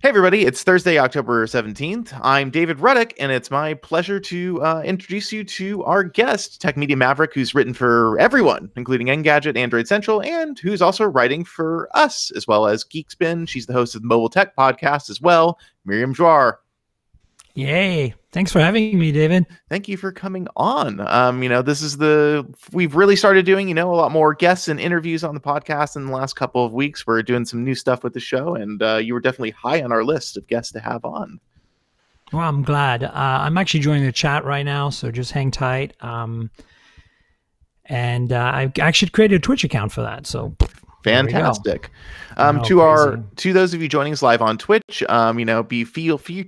Hey, everybody, it's Thursday, October 17th. I'm David Ruddock, and it's my pleasure to uh, introduce you to our guest, Tech Media Maverick, who's written for everyone, including Engadget, Android Central, and who's also writing for us, as well as Geekspin. She's the host of the Mobile Tech Podcast as well, Myriam Joire. Yay. Thanks for having me, David. Thank you for coming on. Um, you know, this is the we've really started doing, you know, a lot more guests and interviews on the podcast in the last couple of weeks. We're doing some new stuff with the show, and uh, you were definitely high on our list of guests to have on. Well, I'm glad. Uh, I'm actually joining the chat right now, so just hang tight. Um, and uh, I actually created a Twitch account for that, so Fantastic. Um, to our to those of you joining us live on Twitch, um, you know, be feel feel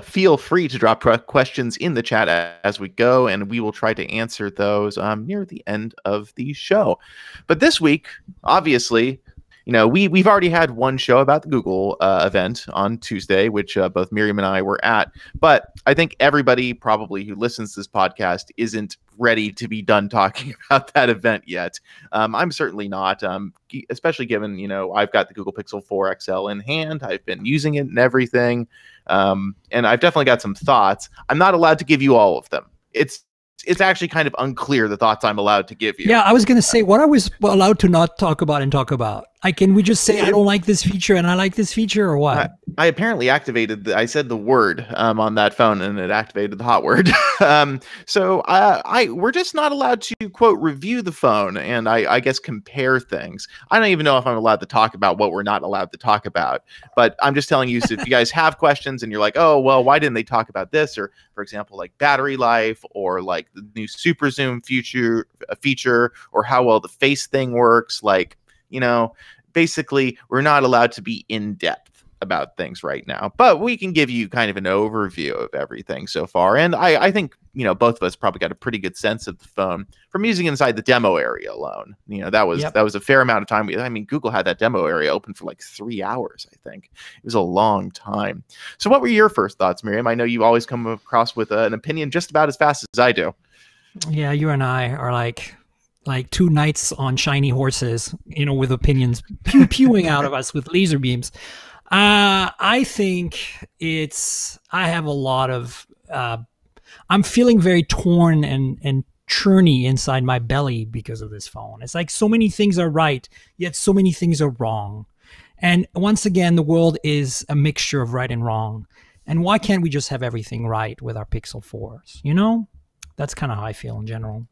feel free to drop questions in the chat as we go, and we will try to answer those um, near the end of the show. But this week, obviously, you know, we we've already had one show about the Google uh, event on Tuesday, which uh, both Myriam and I were at. But I think everybody probably who listens to this podcast isn't ready to be done talking about that event yet. Um, I'm certainly not, um, especially given you know I've got the Google Pixel 4 XL in hand. I've been using it and everything, um, and I've definitely got some thoughts. I'm not allowed to give you all of them. It's it's actually kind of unclear the thoughts I'm allowed to give you. Yeah, I was going to say what I was allowed to not talk about and talk about. I can we just say I don't like this feature and I like this feature or what? I, I apparently activated. The, I said the word um, on that phone and it activated the hot word. um, so I, I we're just not allowed to quote review the phone and I, I guess compare things. I don't even know if I'm allowed to talk about what we're not allowed to talk about. But I'm just telling you so if you guys have questions and you're like, oh well, why didn't they talk about this? Or for example, like battery life or like the new super zoom future feature or how well the face thing works, like you know, basically we're not allowed to be in depth about things right now, but we can give you kind of an overview of everything so far. And I, I think, you know, both of us probably got a pretty good sense of the phone from using inside the demo area alone. You know, that was yep. that was a fair amount of time. I mean, Google had that demo area open for like three hours, I think. It was a long time. So what were your first thoughts, Myriam? I know you always come across with uh, an opinion just about as fast as I do. Yeah, you and I are like like two knights on shiny horses, you know, with opinions pew pewing out of us with laser beams. Uh, I think it's. I have a lot of. Uh, I'm feeling very torn and and churny inside my belly because of this phone. It's like so many things are right, yet so many things are wrong. And once again, the world is a mixture of right and wrong. And why can't we just have everything right with our Pixel 4s? You know, that's kind of how I feel in general.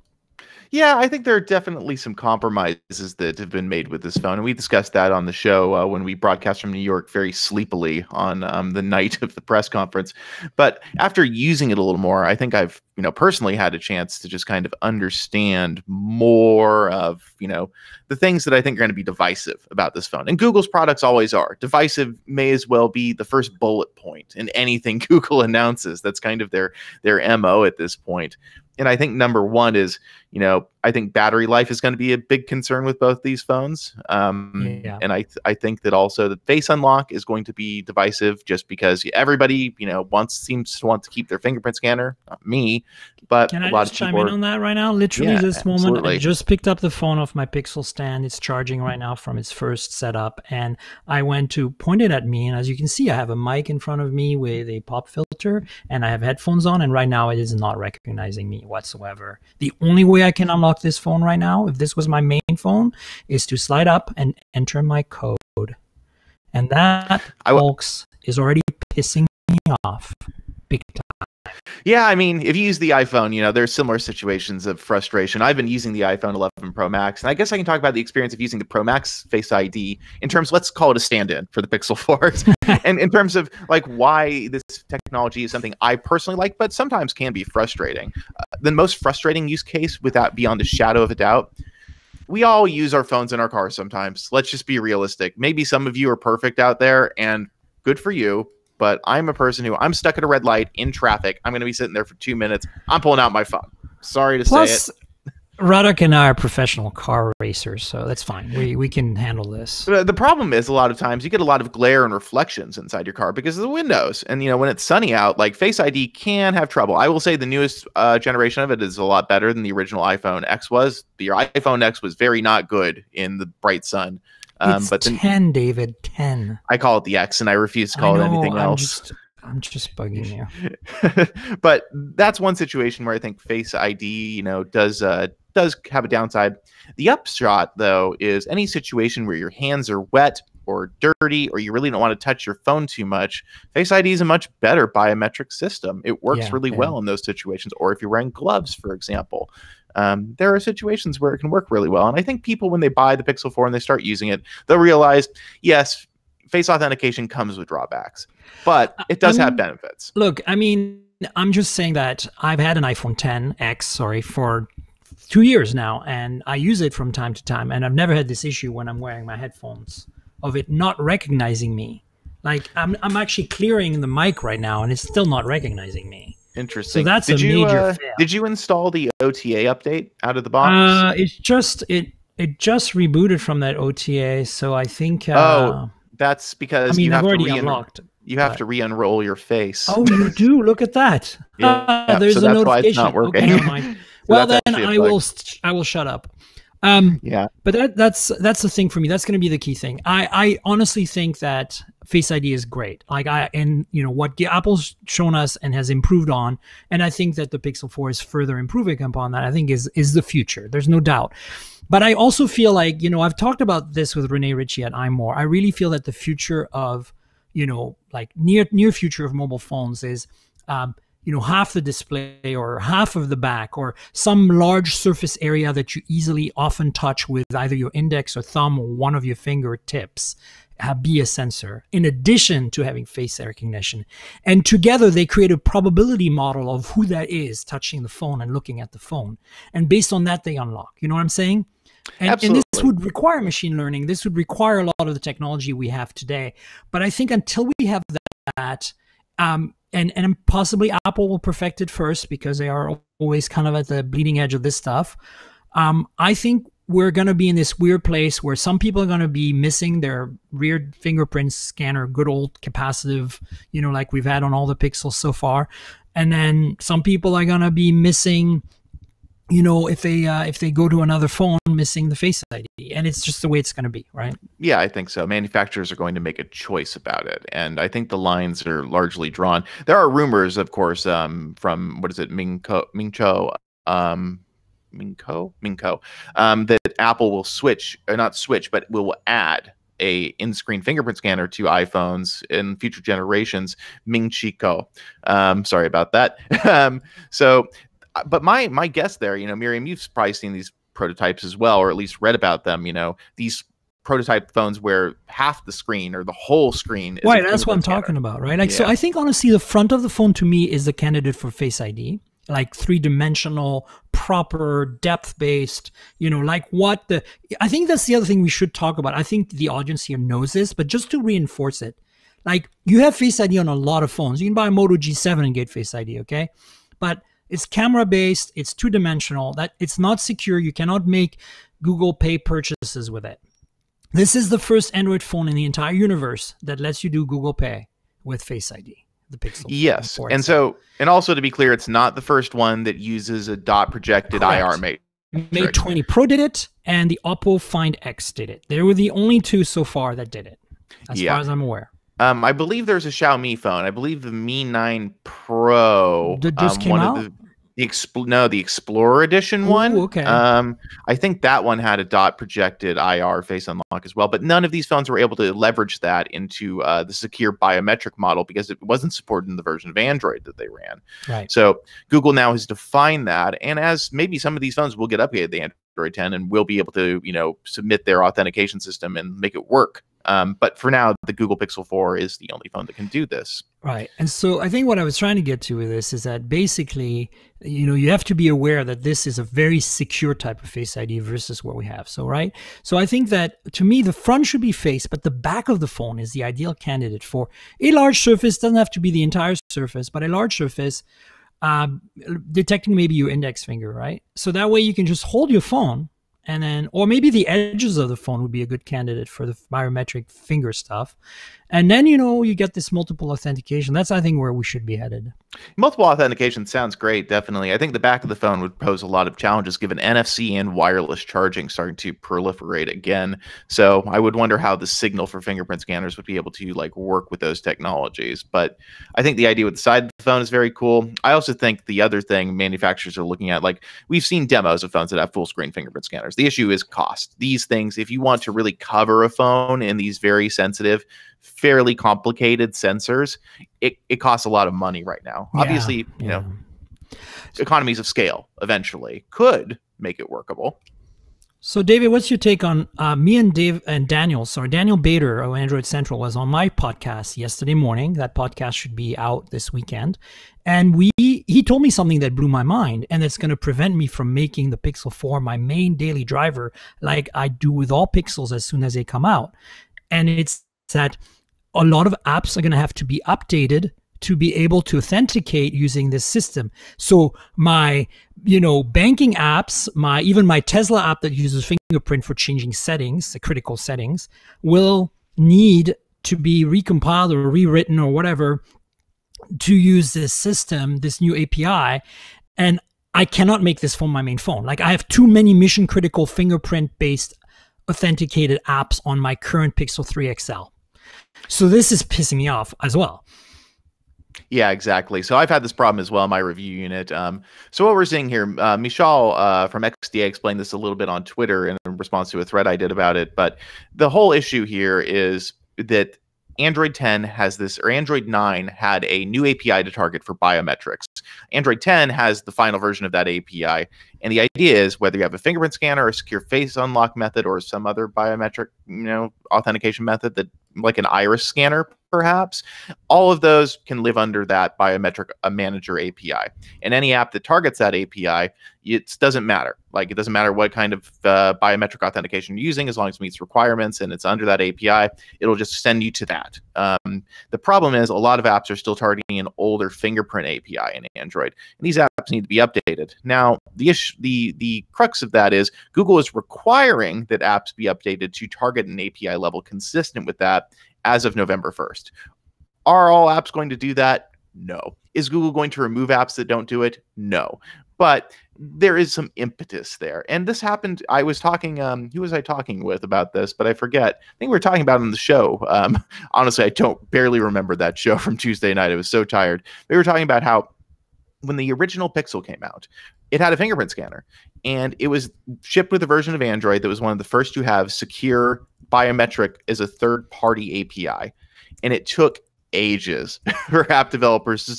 Yeah, I think there are definitely some compromises that have been made with this phone, and we discussed that on the show uh, when we broadcast from New York very sleepily on um, the night of the press conference. But after using it a little more, I think I've you know personally had a chance to just kind of understand more of you know the things that I think are going to be divisive about this phone. And Google's products always are divisive. May as well be the first bullet point in anything Google announces. That's kind of their their mo at this point. point and I think number one is, you know, I think battery life is going to be a big concern with both these phones. Um, yeah. And I th- I think that also the face unlock is going to be divisive just because everybody, you know, wants seems to want to keep their fingerprint scanner. Not me, but Can a I lot just of chime in on that right now? Literally Yeah, this moment, absolutely. I just picked up the phone off my Pixel stand. It's charging right now from its first setup, and I went to point it at me, and as you can see, I have a mic in front of me with a pop filter, and I have headphones on, and right now it is not recognizing me whatsoever. The only way I can unlock this phone right now, if this was my main phone, is to slide up and enter my code, and that, I w- folks, is already pissing me off big time. Yeah, I mean, if you use the iPhone, you know, there's similar situations of frustration. I've been using the iPhone 11 Pro Max, and I guess I can talk about the experience of using the Pro Max Face ID in terms, let's call it a stand-in for the Pixel 4s, and in terms of like why this technology is something I personally like, but sometimes can be frustrating. Uh, the most frustrating use case, without beyond a shadow of a doubt, we all use our phones in our cars sometimes. Let's just be realistic. Maybe some of you are perfect out there, and good for you but I'm a person who I'm stuck at a red light in traffic. I'm going to be sitting there for two minutes. I'm pulling out my phone. Sorry to Plus, say it. Ruddock and I are professional car racers, so that's fine. We we can handle this. The the problem is a lot of times you get a lot of glare and reflections inside your car because of the windows. And you know when it's sunny out, like Face ID can have trouble. I will say the newest uh, generation of it is a lot better than the original iPhone X was. The iPhone X was very not good in the bright sun. Um, it's but then, 10, David, 10. I call it the X and I refuse to call know, it anything I'm else. Just, I'm just bugging you. but that's one situation where I think Face ID, you know, does uh, does have a downside. The upshot, though, is any situation where your hands are wet or dirty or you really don't want to touch your phone too much, Face ID is a much better biometric system. It works yeah, really yeah. well in those situations. Or if you're wearing gloves, for example, um, there are situations where it can work really well. And I think people, when they buy the Pixel 4 and they start using it, they'll realize, yes, face authentication comes with drawbacks, but it does have benefits. Look, I mean, I'm just saying that I've had an iPhone 10X, sorry, for two years now, and I use it from time to time, and I've never had this issue when I'm wearing my headphones of it not recognizing me. Like I'm, I'm actually clearing the mic right now, and it's still not recognizing me. Interesting. So that's did a you, major uh. Did you install the OTA update out of the box? Uh, it's just it it just rebooted from that OTA, so I think. Uh, oh, that's because I mean, you have already to unlocked. You have but... to re-unroll your face. Oh, you do. Look at that. Yeah, uh, there's so a that's notification. Why it's not working. Okay, well, then I will. I will shut up. Um, yeah, but that that's that's the thing for me. That's going to be the key thing. I I honestly think that Face ID is great. Like I and you know what Apple's shown us and has improved on, and I think that the Pixel 4 is further improving upon that. I think is is the future. There's no doubt. But I also feel like you know I've talked about this with Rene Ritchie at iMore. I really feel that the future of you know like near near future of mobile phones is um, you know half the display or half of the back or some large surface area that you easily often touch with either your index or thumb or one of your fingertips be a sensor in addition to having face recognition. And together they create a probability model of who that is touching the phone and looking at the phone. And based on that they unlock. You know what i'm saying? And, and, this would require machine learning. This would require a lot of the technology we have today. But i think until we have that um, and and possibly Apple will perfect it first because they are always kind of at the bleeding edge of this stuff. Um, I think we're going to be in this weird place where some people are going to be missing their rear fingerprint scanner, good old capacitive, you know, like we've had on all the Pixels so far, and then some people are going to be missing you know if they uh, if they go to another phone missing the face id and it's just the way it's going to be right yeah i think so manufacturers are going to make a choice about it and i think the lines are largely drawn there are rumors of course um, from what is it mingko mingcho um, Mingko, Mingko, um, that Apple will switch, or not switch, but will add a in-screen fingerprint scanner to iPhones in future generations. Ming-Chi Kuo, um, sorry about that. um, so but my my guess there, you know, Miriam, you've probably seen these prototypes as well, or at least read about them. You know, these prototype phones where half the screen or the whole screen is right that's what i'm scanner. talking about right like yeah. so i think honestly the front of the phone to me is the candidate for face id like three dimensional proper depth based you know like what the i think that's the other thing we should talk about i think the audience here knows this but just to reinforce it like you have face id on a lot of phones you can buy a moto g7 and get face id okay but it's camera based, it's two dimensional, that it's not secure. You cannot make Google Pay purchases with it. This is the first Android phone in the entire universe that lets you do Google Pay with Face ID. The Pixel. Yes, and so and also to be clear, it's not the first one that uses a dot projected Correct. IR mate. Mate 20 Pro did it, and the Oppo Find X did it. They were the only two so far that did it, as yeah. far as I'm aware. Um, I believe there's a Xiaomi phone. I believe the Mi 9 Pro. Did just um, came out? The, the Expl- no, the Explorer Edition Ooh, one. Okay. Um, I think that one had a dot projected IR face unlock as well, but none of these phones were able to leverage that into uh, the secure biometric model because it wasn't supported in the version of Android that they ran. Right. So Google now has defined that, and as maybe some of these phones will get upgraded to Android 10 and will be able to, you know, submit their authentication system and make it work um, but for now, the Google Pixel 4 is the only phone that can do this. Right. And so I think what I was trying to get to with this is that basically, you know, you have to be aware that this is a very secure type of Face ID versus what we have. So, right. So I think that to me, the front should be face, but the back of the phone is the ideal candidate for a large surface. Doesn't have to be the entire surface, but a large surface um, detecting maybe your index finger, right? So that way you can just hold your phone and then or maybe the edges of the phone would be a good candidate for the biometric finger stuff and then you know you get this multiple authentication. That's I think where we should be headed. Multiple authentication sounds great, definitely. I think the back of the phone would pose a lot of challenges given NFC and wireless charging starting to proliferate again. So I would wonder how the signal for fingerprint scanners would be able to like work with those technologies. But I think the idea with the side of the phone is very cool. I also think the other thing manufacturers are looking at, like we've seen demos of phones that have full screen fingerprint scanners. The issue is cost. These things, if you want to really cover a phone in these very sensitive fairly complicated sensors, it, it costs a lot of money right now. Yeah, Obviously, you yeah. know, economies of scale eventually could make it workable. So, David, what's your take on uh, me and Dave and Daniel? Sorry, Daniel Bader of Android Central was on my podcast yesterday morning. That podcast should be out this weekend, and we he told me something that blew my mind, and it's going to prevent me from making the Pixel 4 my main daily driver, like I do with all Pixels as soon as they come out. And it's that a lot of apps are going to have to be updated to be able to authenticate using this system. So my, you know, banking apps, my even my Tesla app that uses fingerprint for changing settings, the critical settings, will need to be recompiled or rewritten or whatever to use this system, this new API. And I cannot make this phone my main phone. Like I have too many mission critical fingerprint based authenticated apps on my current Pixel 3 XL. So this is pissing me off as well. Yeah, exactly. So I've had this problem as well in my review unit. Um, so what we're seeing here, uh, Mishaal uh, from XDA explained this a little bit on Twitter in response to a thread I did about it. But the whole issue here is that Android 10 has this, or Android 9 had a new API to target for biometrics. Android 10 has the final version of that API. And the idea is whether you have a fingerprint scanner, a secure face unlock method, or some other biometric, you know, authentication method that like an iris scanner perhaps all of those can live under that biometric uh, manager api and any app that targets that api it doesn't matter. Like it doesn't matter what kind of uh, biometric authentication you're using as long as it meets requirements and it's under that api it'll just send you to that. Um, the problem is a lot of apps are still targeting an older fingerprint api in android and these apps need to be updated. Now the issue the the crux of that is google is requiring that apps be updated to target an api level consistent with that as of November 1st. Are all apps going to do that? No. Is Google going to remove apps that don't do it? No. But there is some impetus there. And this happened. I was talking, um, who was I talking with about this? But I forget. I think we were talking about on the show. Um, honestly, I don't barely remember that show from Tuesday night. I was so tired. We were talking about how when the original Pixel came out, it had a fingerprint scanner and it was shipped with a version of Android that was one of the first to have secure biometric as a third party API. And it took ages for app developers to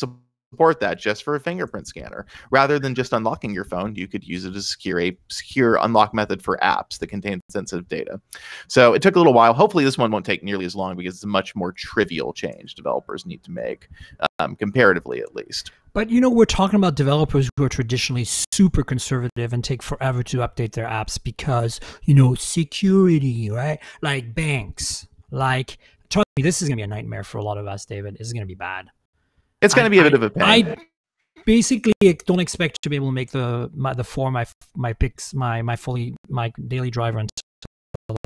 support that just for a fingerprint scanner. Rather than just unlocking your phone, you could use it as a secure, a secure unlock method for apps that contain sensitive data. So it took a little while. Hopefully, this one won't take nearly as long because it's a much more trivial change developers need to make, um, comparatively at least. But you know, we're talking about developers who are traditionally super conservative and take forever to update their apps because, you know, security, right? Like banks, like trust me, this is gonna be a nightmare for a lot of us, David. This is gonna be bad. It's going to be a bit of a pain. I basically don't expect to be able to make the my, the four my my picks my my fully my daily driver until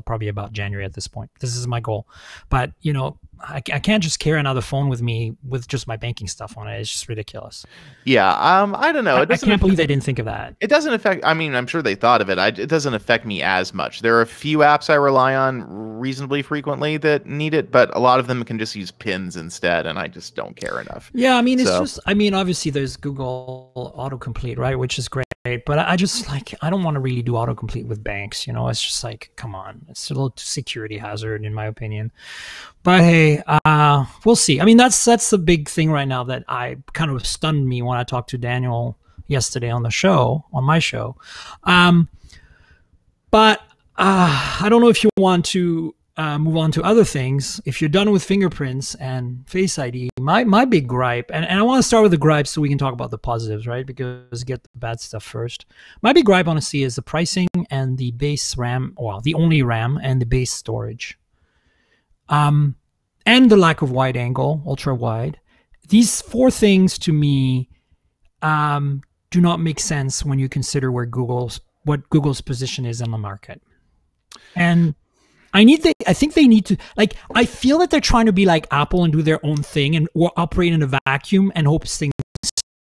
probably about January at this point. This is my goal. But, you know, I, I can't just carry another phone with me with just my banking stuff on it. It's just ridiculous. Yeah. Um, I don't know. I, I can't affect, believe they didn't think of that. It doesn't affect, I mean, I'm sure they thought of it. I, it doesn't affect me as much. There are a few apps I rely on reasonably frequently that need it, but a lot of them can just use pins instead. And I just don't care enough. Yeah. I mean, it's so. just, I mean, obviously there's Google autocomplete, right? Which is great. But I just like, I don't want to really do autocomplete with banks. You know, it's just like, come on. It's a little security hazard, in my opinion. But hey, uh, we'll see. I mean, that's that's the big thing right now that I kind of stunned me when I talked to Daniel yesterday on the show, on my show. Um, but uh, I don't know if you want to uh, move on to other things. If you're done with fingerprints and Face ID, my my big gripe, and, and I want to start with the gripes so we can talk about the positives, right? Because get the bad stuff first. My big gripe, honestly, is the pricing and the base RAM, well, the only RAM and the base storage, um, and the lack of wide angle, ultra wide. These four things to me um, do not make sense when you consider where Google's what Google's position is in the market, and I need the I think they need to like. I feel that they're trying to be like Apple and do their own thing and or operate in a vacuum and hope things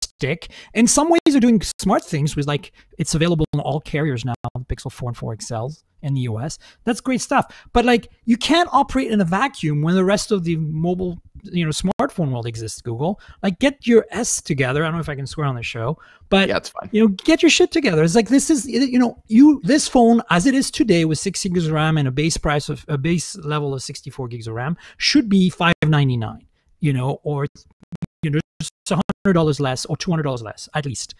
stick. In some ways, they're doing smart things with like it's available on all carriers now. Pixel 4 and 4 XLs in the US. That's great stuff. But like you can't operate in a vacuum when the rest of the mobile, you know, smartphone world exists, Google. Like get your S together. I don't know if I can swear on the show, but yeah, it's fine. You know, get your shit together. It's like this is you know, you this phone as it is today with 6 gigs of RAM and a base price of a base level of 64 gigs of RAM should be 599, you know, or you know, just $100 less or $200 less at least.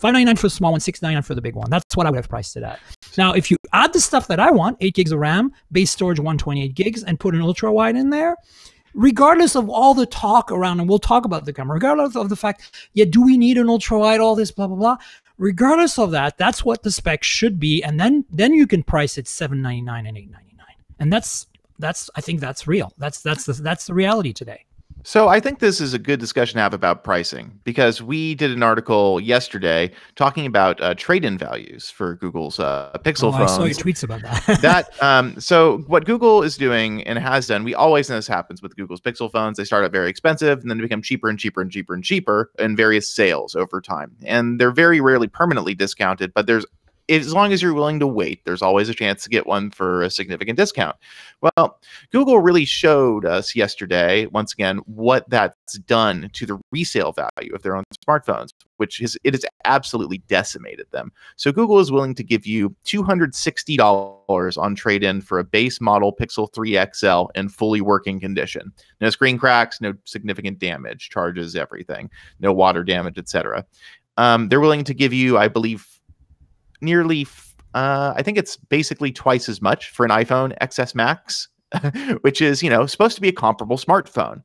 599 for the small one, 699 for the big one. That's what I would have priced it at. Now, if you add the stuff that I want, 8 gigs of RAM, base storage 128 gigs, and put an ultra wide in there, regardless of all the talk around, and we'll talk about the camera, regardless of the fact, yeah, do we need an ultra wide, all this, blah, blah, blah. Regardless of that, that's what the spec should be. And then then you can price it 799 and 899. And that's that's I think that's real. That's that's the that's the reality today. So I think this is a good discussion to have about pricing because we did an article yesterday talking about uh, trade-in values for Google's uh, Pixel oh, phones. I saw your tweets about that. that um, so what Google is doing and has done, we always know this happens with Google's Pixel phones. They start out very expensive and then they become cheaper and cheaper and cheaper and cheaper in various sales over time, and they're very rarely permanently discounted. But there's as long as you're willing to wait, there's always a chance to get one for a significant discount. Well, Google really showed us yesterday, once again, what that's done to the resale value of their own smartphones, which is it has absolutely decimated them. So Google is willing to give you $260 on trade-in for a base model Pixel 3 XL in fully working condition. No screen cracks, no significant damage, charges everything, no water damage, etc. Um, they're willing to give you, I believe, nearly uh, I think it's basically twice as much for an iPhone XS Max, which is, you know, supposed to be a comparable smartphone.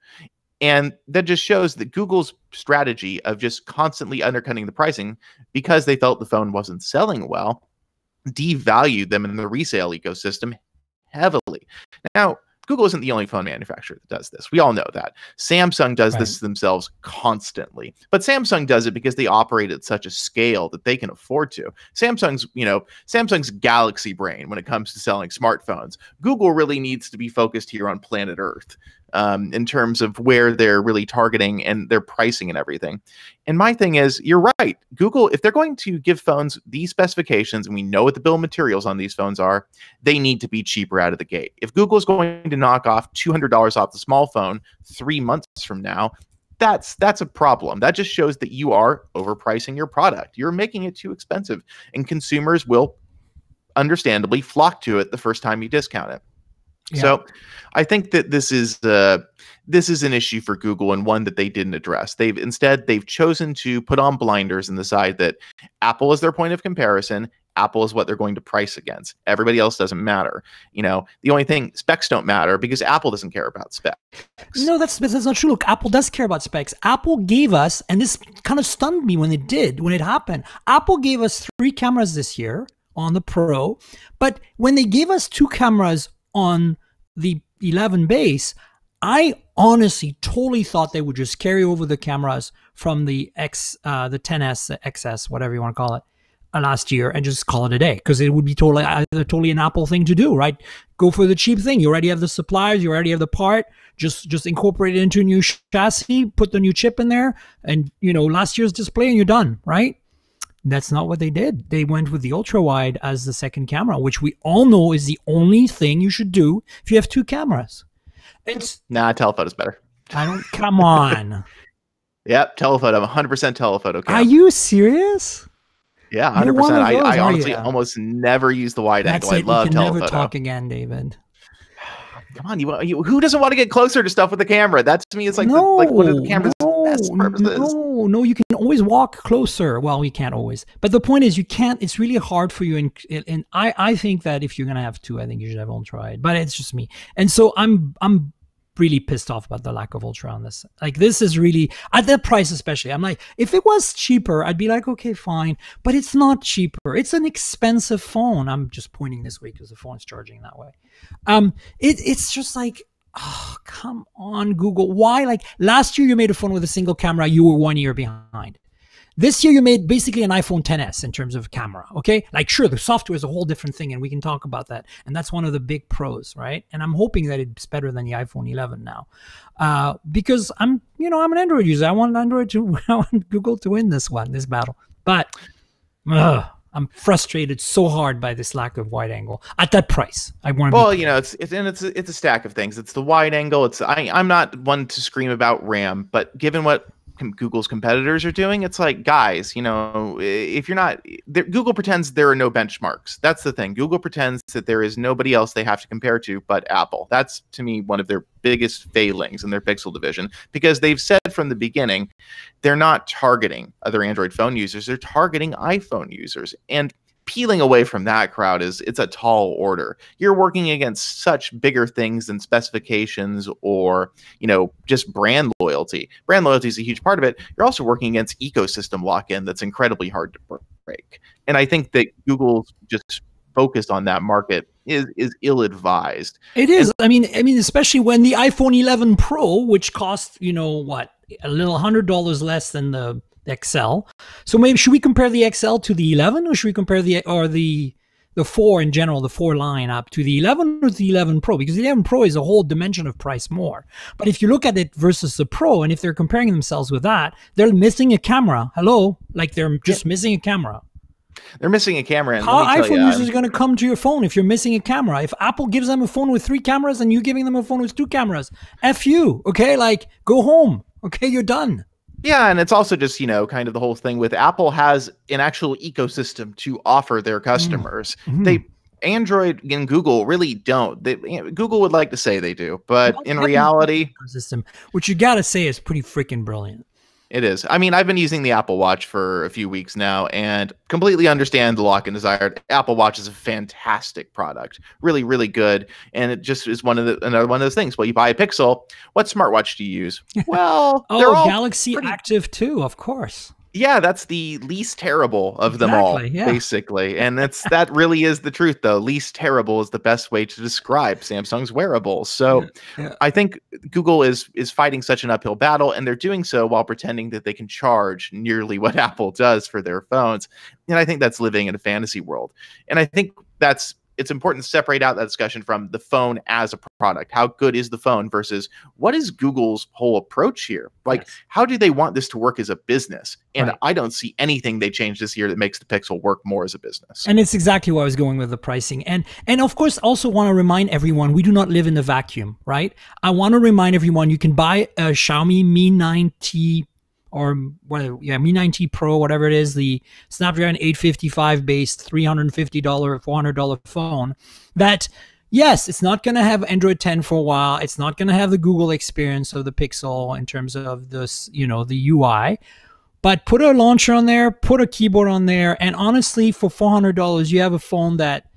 And that just shows that Google's strategy of just constantly undercutting the pricing because they felt the phone wasn't selling well devalued them in the resale ecosystem heavily. Now, Google isn't the only phone manufacturer that does this. We all know that. Samsung does right. this themselves constantly. But Samsung does it because they operate at such a scale that they can afford to. Samsung's, you know, Samsung's galaxy brain when it comes to selling smartphones. Google really needs to be focused here on planet Earth um, in terms of where they're really targeting and their pricing and everything. And my thing is, you're right. Google, if they're going to give phones these specifications, and we know what the bill of materials on these phones are, they need to be cheaper out of the gate. If Google is going to knock off $200 off the small phone three months from now, that's that's a problem. That just shows that you are overpricing your product. You're making it too expensive, and consumers will understandably flock to it the first time you discount it. Yeah. So I think that this is the this is an issue for Google and one that they didn't address. They've instead they've chosen to put on blinders and decide that Apple is their point of comparison. Apple is what they're going to price against. Everybody else doesn't matter. You know, the only thing specs don't matter because Apple doesn't care about specs. No, that's that's not true. Look, Apple does care about specs. Apple gave us, and this kind of stunned me when it did, when it happened. Apple gave us three cameras this year on the Pro, but when they gave us two cameras on the 11 base, I honestly totally thought they would just carry over the cameras from the X, uh, the 10s, XS, whatever you want to call it, uh, last year, and just call it a day because it would be totally, uh, totally an Apple thing to do, right? Go for the cheap thing. You already have the suppliers, you already have the part. Just, just incorporate it into a new chassis, put the new chip in there, and you know, last year's display, and you're done, right? That's not what they did. They went with the ultra wide as the second camera, which we all know is the only thing you should do if you have two cameras. It's nah, telephoto's better. I don't. Come on. yep, telephoto. I'm 100% telephoto. Cam. Are you serious? Yeah, 100. percent I, I honestly almost never use the wide That's angle. It. I love you can telephoto. Never talk again, David. Come on, you, you, who doesn't want to get closer to stuff with the camera? That to me is like no, the, like one of the camera's no, best purposes. No, no, you can always walk closer. Well, you can't always, but the point is, you can't. It's really hard for you. And and I I think that if you're gonna have two, I think you should have ultra it. But it's just me, and so I'm I'm really pissed off about the lack of ultra on this. Like this is really at that price, especially. I'm like, if it was cheaper, I'd be like, okay, fine. But it's not cheaper. It's an expensive phone. I'm just pointing this way because the phone's charging that way. Um, it, it's just like, oh, come on, Google. Why? Like last year, you made a phone with a single camera. You were one year behind. this year you made basically an iPhone 10s in terms of camera. Okay, like sure the software is a whole different thing, and we can talk about that, and that's one of the big pros, right? And I'm hoping that it's better than the iPhone 11 now, uh, because I'm you know I'm an Android user. I want Android to I want Google to win this one, this battle, but. Ugh, I'm frustrated so hard by this lack of wide angle at that price. I want. Well, you know, it's it's and it's a, it's a stack of things. It's the wide angle. It's I I'm not one to scream about RAM, but given what Google's competitors are doing, it's like, guys, you know, if you're not, Google pretends there are no benchmarks. That's the thing. Google pretends that there is nobody else they have to compare to but Apple. That's to me one of their biggest failings in their Pixel division because they've said from the beginning they're not targeting other Android phone users, they're targeting iPhone users. And peeling away from that crowd is it's a tall order. You're working against such bigger things than specifications or, you know, just brand loyalty. Brand loyalty is a huge part of it. You're also working against ecosystem lock-in that's incredibly hard to break. And I think that Google's just focused on that market is is ill advised. It is. And, I mean, I mean, especially when the iPhone 11 Pro, which costs you know what a little hundred dollars less than the XL. So maybe should we compare the XL to the 11, or should we compare the or the the four in general, the four line up to the 11 or the 11 Pro? Because the 11 Pro is a whole dimension of price more. But if you look at it versus the Pro, and if they're comparing themselves with that, they're missing a camera. Hello, like they're just yeah. missing a camera. They're missing a camera. And How iPhone you, users are going to come to your phone if you're missing a camera? If Apple gives them a phone with three cameras and you're giving them a phone with two cameras, f you. Okay, like go home. Okay, you're done. Yeah, and it's also just, you know, kind of the whole thing with Apple has an actual ecosystem to offer their mm. customers. Mm-hmm. They Android and Google really don't. They, Google would like to say they do, but in reality, system, which you got to say is pretty freaking brilliant. It is. I mean, I've been using the Apple Watch for a few weeks now and completely understand the lock and desired. Apple Watch is a fantastic product, really, really good, and it just is one of the another one of those things. Well, you buy a Pixel. What smartwatch do you use? Well, oh, Galaxy pretty... Active too, of course yeah, that's the least terrible of them all, yeah. basically. And that's that really is the truth, though. Least terrible is the best way to describe Samsung's wearables. So yeah. I think Google is is fighting such an uphill battle, and they're doing so while pretending that they can charge nearly what Apple does for their phones. And I think that's living in a fantasy world. And I think that's it's important to separate out that discussion from the phone as a product. How good is the phone versus what is Google's whole approach here? Like, yes. how do they want this to work as a business? And right. I don't see anything they changed this year that makes the Pixel work more as a business. And it's exactly where I was going with the pricing. And and of course, also want to remind everyone we do not live in a vacuum, right? I want to remind everyone you can buy a Xiaomi Mi 9T or what yeah Mi 9T Pro whatever it is the Snapdragon 855 based $350 $400 phone that yes it's not going to have Android 10 for a while it's not going to have the Google experience of the Pixel in terms of this you know the UI but put a launcher on there put a keyboard on there and honestly for $400 you have a phone that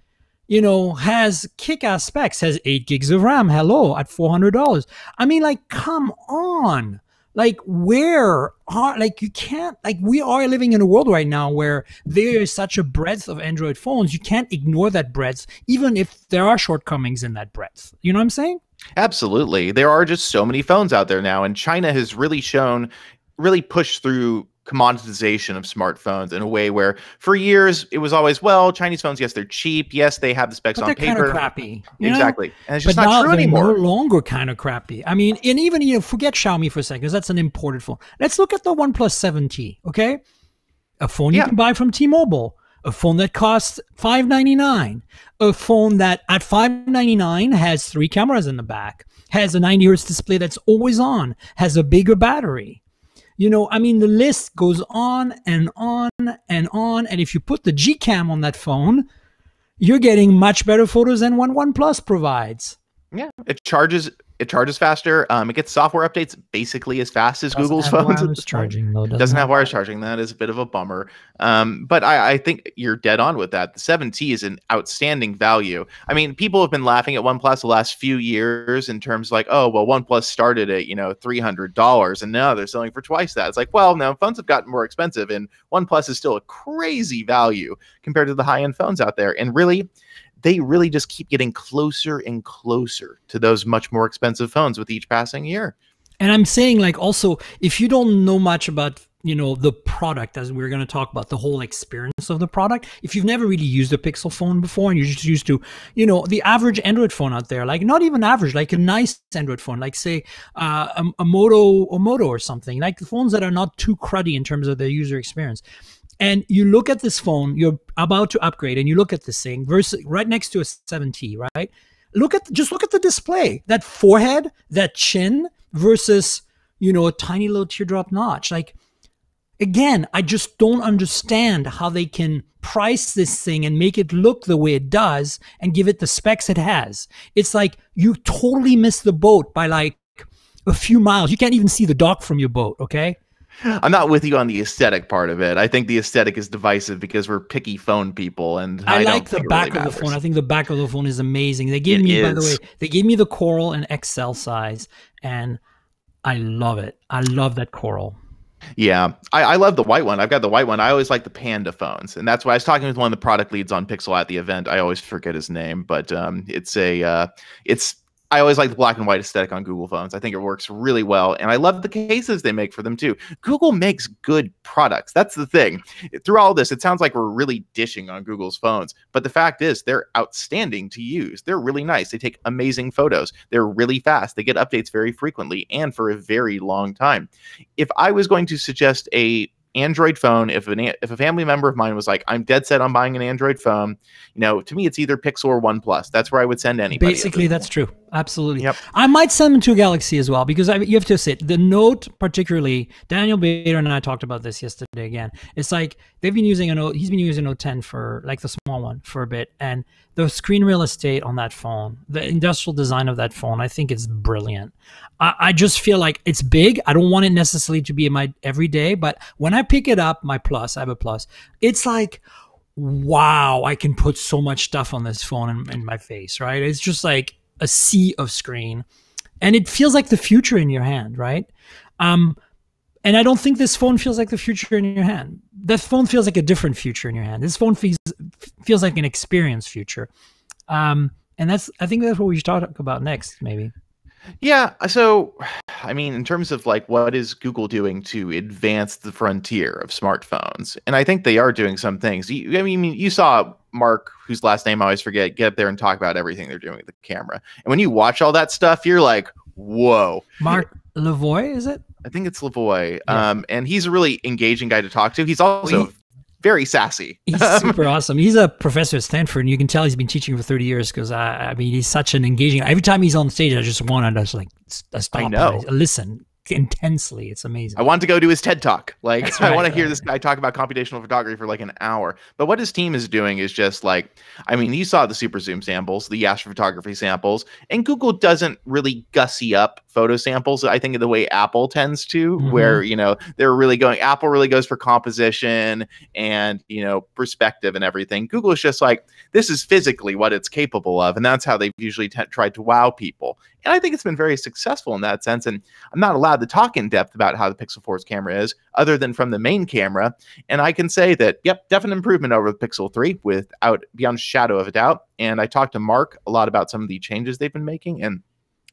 you know, has kick-ass specs, has eight gigs of RAM. Hello, at four hundred dollars. I mean, like, come on like where are like you can't like we are living in a world right now where there is such a breadth of android phones you can't ignore that breadth even if there are shortcomings in that breadth. You know what i'm saying? Absolutely. There are just so many phones out there now and china has really shown really pushed through commoditization of smartphones in a way where for years it was always well Chinese phones yes they're cheap. Yes they have the specs but on paper kind of crappy exactly know? and it's just but not true anymore no longer kind of crappy. I mean and even you know forget Xiaomi for a second because that's an imported phone. Let's look at the OnePlus 7T okay? A phone you yeah. can buy from T-Mobile a phone that costs 599 a phone that at 599 has three cameras in the back has a 90 hertz display that's always on has a bigger battery you know, I mean, the list goes on and on and on. And if you put the Gcam on that phone, you're getting much better photos than one OnePlus provides. Yeah, it charges it charges faster. Um, it gets software updates basically as fast as doesn't Google's phones. Wireless charging though. Doesn't, doesn't have wireless charging. That is a bit of a bummer. Um, but I, I, think you're dead on with that. The 7T is an outstanding value. I mean, people have been laughing at OnePlus the last few years in terms like, oh, well, OnePlus started at you know three hundred dollars and now they're selling for twice that. It's like, well, no, phones have gotten more expensive, and OnePlus is still a crazy value compared to the high end phones out there. And really they really just keep getting closer and closer to those much more expensive phones with each passing year. And I'm saying, like, also, if you don't know much about you know the product as we're going to talk about the whole experience of the product if you've never really used a pixel phone before and you're just used to you know the average android phone out there like not even average like a nice android phone like say uh, a, a moto a moto or something like the phones that are not too cruddy in terms of their user experience and you look at this phone you're about to upgrade and you look at this thing versus right next to a 7t right look at just look at the display that forehead that chin versus you know a tiny little teardrop notch like again, I just don't understand how they can price this thing and make it look the way it does and give it the specs it has. It's like you totally miss the boat by like a few miles. You can't even see the dock from your boat, okay? I'm not with you on the aesthetic part of it. I think the aesthetic is divisive because we're picky phone people, and I, I like the back really of the phone. I think the back of the phone is amazing. They gave it me, is. by the way, they gave me the coral and XL size, and I love it. I love that coral. Yeah, I, I, love the white one. I've got the white one. I always like the Panda phones, and that's why I was talking with one of the product leads on Pixel at the event. I always forget his name, but um, it's a uh, it's I always like the black and white aesthetic on Google phones. I think it works really well. And I love the cases they make for them too. Google makes good products. That's the thing. Through all this, it sounds like we're really dishing on Google's phones. But the fact is, they're outstanding to use. They're really nice. They take amazing photos. They're really fast. They get updates very frequently and for a very long time. If I was going to suggest a Android phone, if an if a family member of mine was like, "I'm dead set on buying an Android phone," you know, to me it's either Pixel or OnePlus. That's where I would send anybody. Basically, that's true. Absolutely. Yep. I might send them to Galaxy as well because I, you have to say the Note, particularly Daniel Bader and I talked about this yesterday. Again, it's like they've been using a Note. He's been using a Note 10 for like the small one for a bit, and the screen real estate on that phone, the industrial design of that phone, I think it's brilliant. I, I just feel like it's big. I don't want it necessarily to be in my everyday, but when I pick it up, my Plus, I have a Plus. It's like wow, I can put so much stuff on this phone in, in, my face, right? It's just like a sea of screen and it feels like the future in your hand right? Um and i don't think this phone feels like the future in your hand. That phone feels like a different future in your hand. This phone feels feels like an experience future. Um and that's i think that's what we should talk about next maybe yeah. So, I mean, in terms of like what is Google doing to advance the frontier of smartphones, and I think they are doing some things. You, I mean, you saw Marc, whose last name I always forget, get up there and talk about everything they're doing with the camera, and when you watch all that stuff, you're like, "Whoa!" Marc Levoy, is it? I think it's Lavoie. Yeah. Um, and he's a really engaging guy to talk to. He's also well, very sassy. He's super awesome. He's a professor at Stanford, and you can tell he's been teaching for 30 years because I, I mean, he's such an engaging. Every time he's on stage, I just want to just like stop. I know. listen, intensely. It's amazing. I want to go to his TED talk. Like right, I want to hear this guy talk about computational photography for like an hour. But what his team is doing is just like, I mean, you saw the super zoom samples, the astrophotography samples, and Google doesn't really gussy up photo samples. I think of the way Apple tends to, mm-hmm. where you know they're really going. Apple really goes for composition and you know perspective and everything. Google is just like this is physically what it's capable of, and that's how they've usually t- tried to wow people. And I think it's been very successful in that sense. And I'm not allowed to talk in depth about how the Pixel 4's camera is, other than from the main camera. And I can say that, yep, definite improvement over the Pixel 3 without beyond shadow of a doubt. And I talked to Marc a lot about some of the changes they've been making and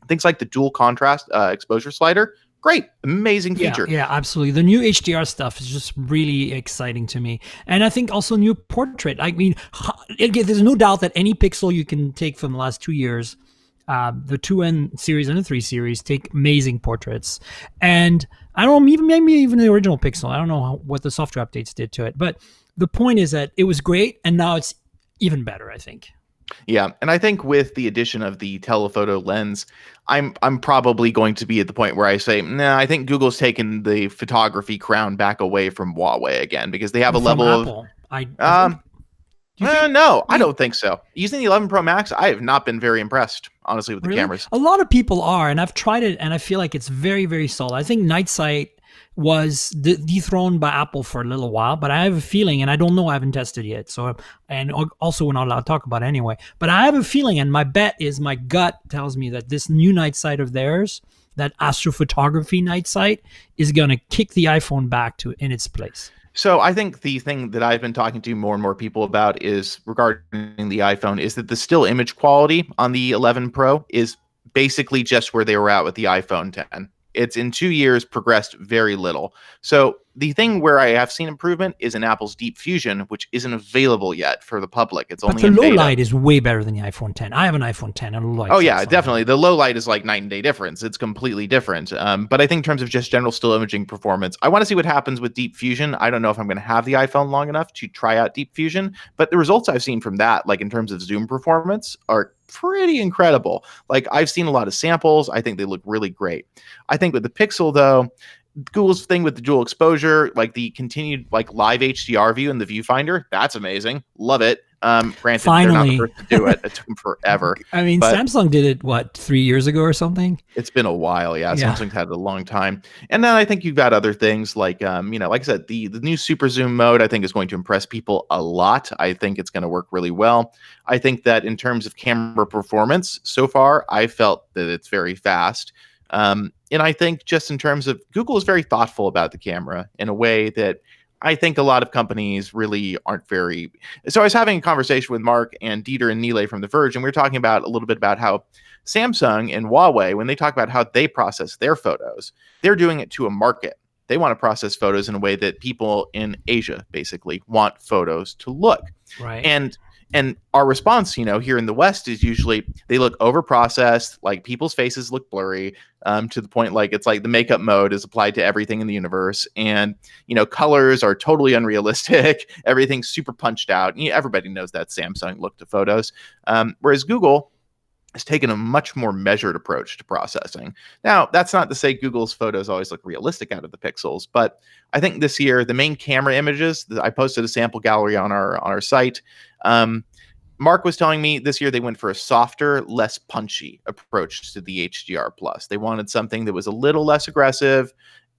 things like the dual contrast uh, exposure slider great amazing feature yeah, yeah absolutely the new hdr stuff is just really exciting to me and i think also new portrait i mean there's no doubt that any pixel you can take from the last two years uh, the 2N series and the 3 series take amazing portraits. And I don't know, even maybe even the original Pixel. I don't know how, what the software updates did to it. But the point is that it was great, and now it's even better, I think. Yeah, and I think with the addition of the telephoto lens, I'm I'm probably going to be at the point where I say, nah, I think Google's taken the photography crown back away from Huawei again because they have a level Apple. of I, I um, uh, no, I don't think so. Using the 11 Pro Max, I have not been very impressed, honestly, with the really? cameras. A lot of people are, and I've tried it, and I feel like it's very, very solid. I think Night Sight was de- dethroned by Apple for a little while, but I have a feeling, and I don't know, I haven't tested yet. So, and also we're not allowed to talk about it anyway. But I have a feeling, and my bet is, my gut tells me that this new Night Sight of theirs, that astrophotography Night Sight, is going to kick the iPhone back to in its place. So I think the thing that I've been talking to more and more people about is regarding the iPhone is that the still image quality on the 11 Pro is basically just where they were at with the iPhone 10. It's in 2 years progressed very little. So the thing where I have seen improvement is in Apple's Deep Fusion, which isn't available yet for the public. It's But only the low beta. light is way better than the iPhone 10. I have an iPhone 10 and a low light. Oh yeah, definitely. The low light is like night and day difference. It's completely different. Um, but I think in terms of just general still imaging performance, I want to see what happens with Deep Fusion. I don't know if I'm going to have the iPhone long enough to try out Deep Fusion, but the results I've seen from that, like in terms of zoom performance, are pretty incredible. Like I've seen a lot of samples. I think they look really great. I think with the Pixel though, Google's thing with the dual exposure, like the continued like live HDR view in the viewfinder, that's amazing. Love it. Um, granted, Finally. they're not the first to do it. It took them forever. I mean, But- Samsung did it what three years ago or something. It's been a while, yeah. Yeah. Samsung's had it a long time, and then I think you've got other things like, um, you know, like I said, the the new super zoom mode I think is going to impress people a lot. I think it's going to work really well. I think that in terms of camera performance, so far I felt that it's very fast, um, and I think just in terms of Google is very thoughtful about the camera in a way that. I think a lot of companies really aren't very. So I was having a conversation with Marc and Dieter and Nilay from The Verge, and we were talking about a little bit about how Samsung and Huawei, when they talk about how they process their photos, they're doing it to a market. They want to process photos in a way that people in Asia basically want photos to look. Right. And and our response, you know, here in the West is usually they look over processed, like people's faces look blurry, um, to the point like it's like the makeup mode is applied to everything in the universe, and you know, colors are totally unrealistic. Everything's super punched out. Everybody knows that Samsung look to photos, um, whereas Google has taken a much more measured approach to processing. Now, that's not to say Google's photos always look realistic out of the pixels, but I think this year the main camera images, I posted a sample gallery on our on our site. Um, Marc was telling me this year they went for a softer, less punchy approach to the HDR plus. They wanted something that was a little less aggressive.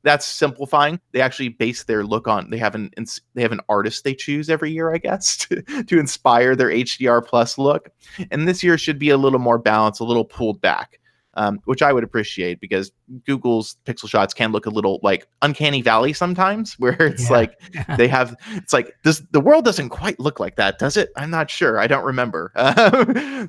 That's simplifying. They actually base their look on. They have an ins- they have an artist they choose every year, I guess, to, to inspire their HDR plus look. And this year should be a little more balanced, a little pulled back, um, which I would appreciate because Google's pixel shots can look a little like uncanny valley sometimes, where it's Yeah. like they have it's like this the world doesn't quite look like that does it i'm not sure i don't remember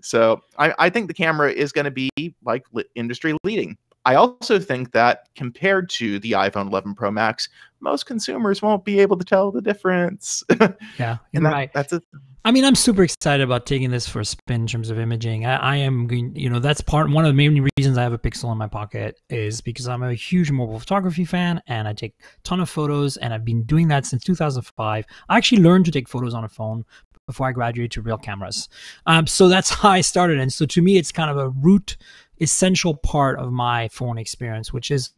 so I, I think the camera is going to be like li- industry leading i also think that compared to the iphone 11 pro max most consumers won't be able to tell the difference yeah. And that, right. that's a I mean, I'm super excited about taking this for a spin in terms of imaging. I, I am going, you know, that's part one of the main reasons I have a Pixel in my pocket is because I'm a huge mobile photography fan and I take a ton of photos and I've been doing that since 2005. I actually learned to take photos on a phone before I graduated to real cameras. Um, so that's how I started. And so to me, it's kind of a root essential part of my phone experience, which is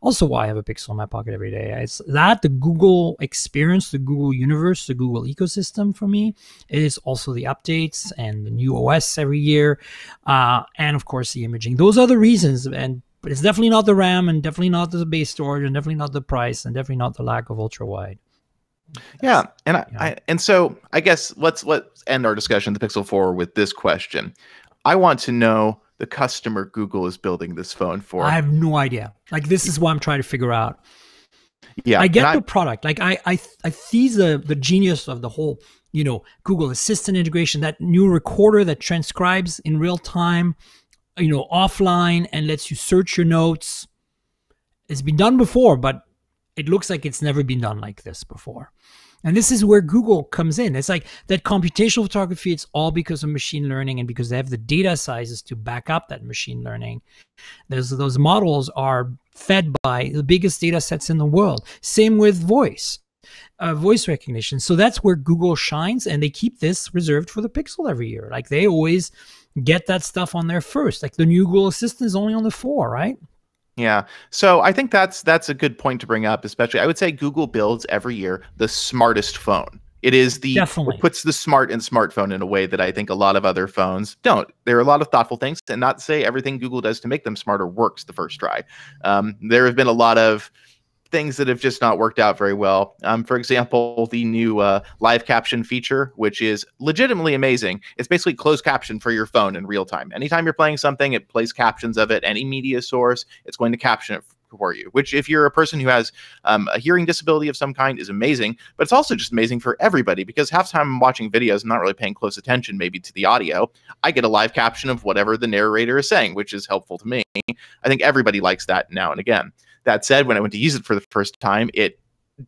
also why I have a Pixel in my pocket every day. It's that the Google experience, the Google universe, the Google ecosystem for me. It is also the updates and the new OS every year, uh, and of course the imaging. Those are the reasons, and but it's definitely not the RAM, and definitely not the base storage, and definitely not the price, and definitely not the lack of ultra wide. yeah and I. I and so i guess let's let's end our discussion the pixel 4 with this question i want to know the customer google is building this phone for I have no idea. Like this is what I'm trying to figure out. yeah I get the product. Like I, I, I see the the genius of the whole, you know, Google Assistant integration. That new recorder that transcribes in real time, you know, offline and lets you search your notes. It's been done before, but it looks like it's never been done like this before. And this is where Google comes in. It's like that computational photography, it's all because of machine learning and because they have the data sizes to back up that machine learning. Those, those models are fed by the biggest data sets in the world. Same with voice, uh, voice recognition. So that's where Google shines, and they keep this reserved for the Pixel every year. Like they always get that stuff on there first. Like the new Google Assistant is only on the four, right? Yeah. So I think that's that's a good point to bring up, especially I would say Google builds every year the smartest phone. It is the Definitely. it puts the smart in smartphone in a way that I think a lot of other phones don't. There are a lot of thoughtful things, and not say everything Google does to make them smarter works the first try. Um, there have been a lot of things that have just not worked out very well. Um, for example, the new uh, live caption feature, which is legitimately amazing. It's basically closed caption for your phone in real time. Anytime you're playing something, it plays captions of it. Any media source, it's going to caption it for you. Which, if you're a person who has um, a hearing disability of some kind, is amazing. But it's also just amazing for everybody because half the time I'm watching videos, and not really paying close attention, maybe to the audio. I get a live caption of whatever the narrator is saying, which is helpful to me. I think everybody likes that now and again. That said, when I went to use it for the first time, it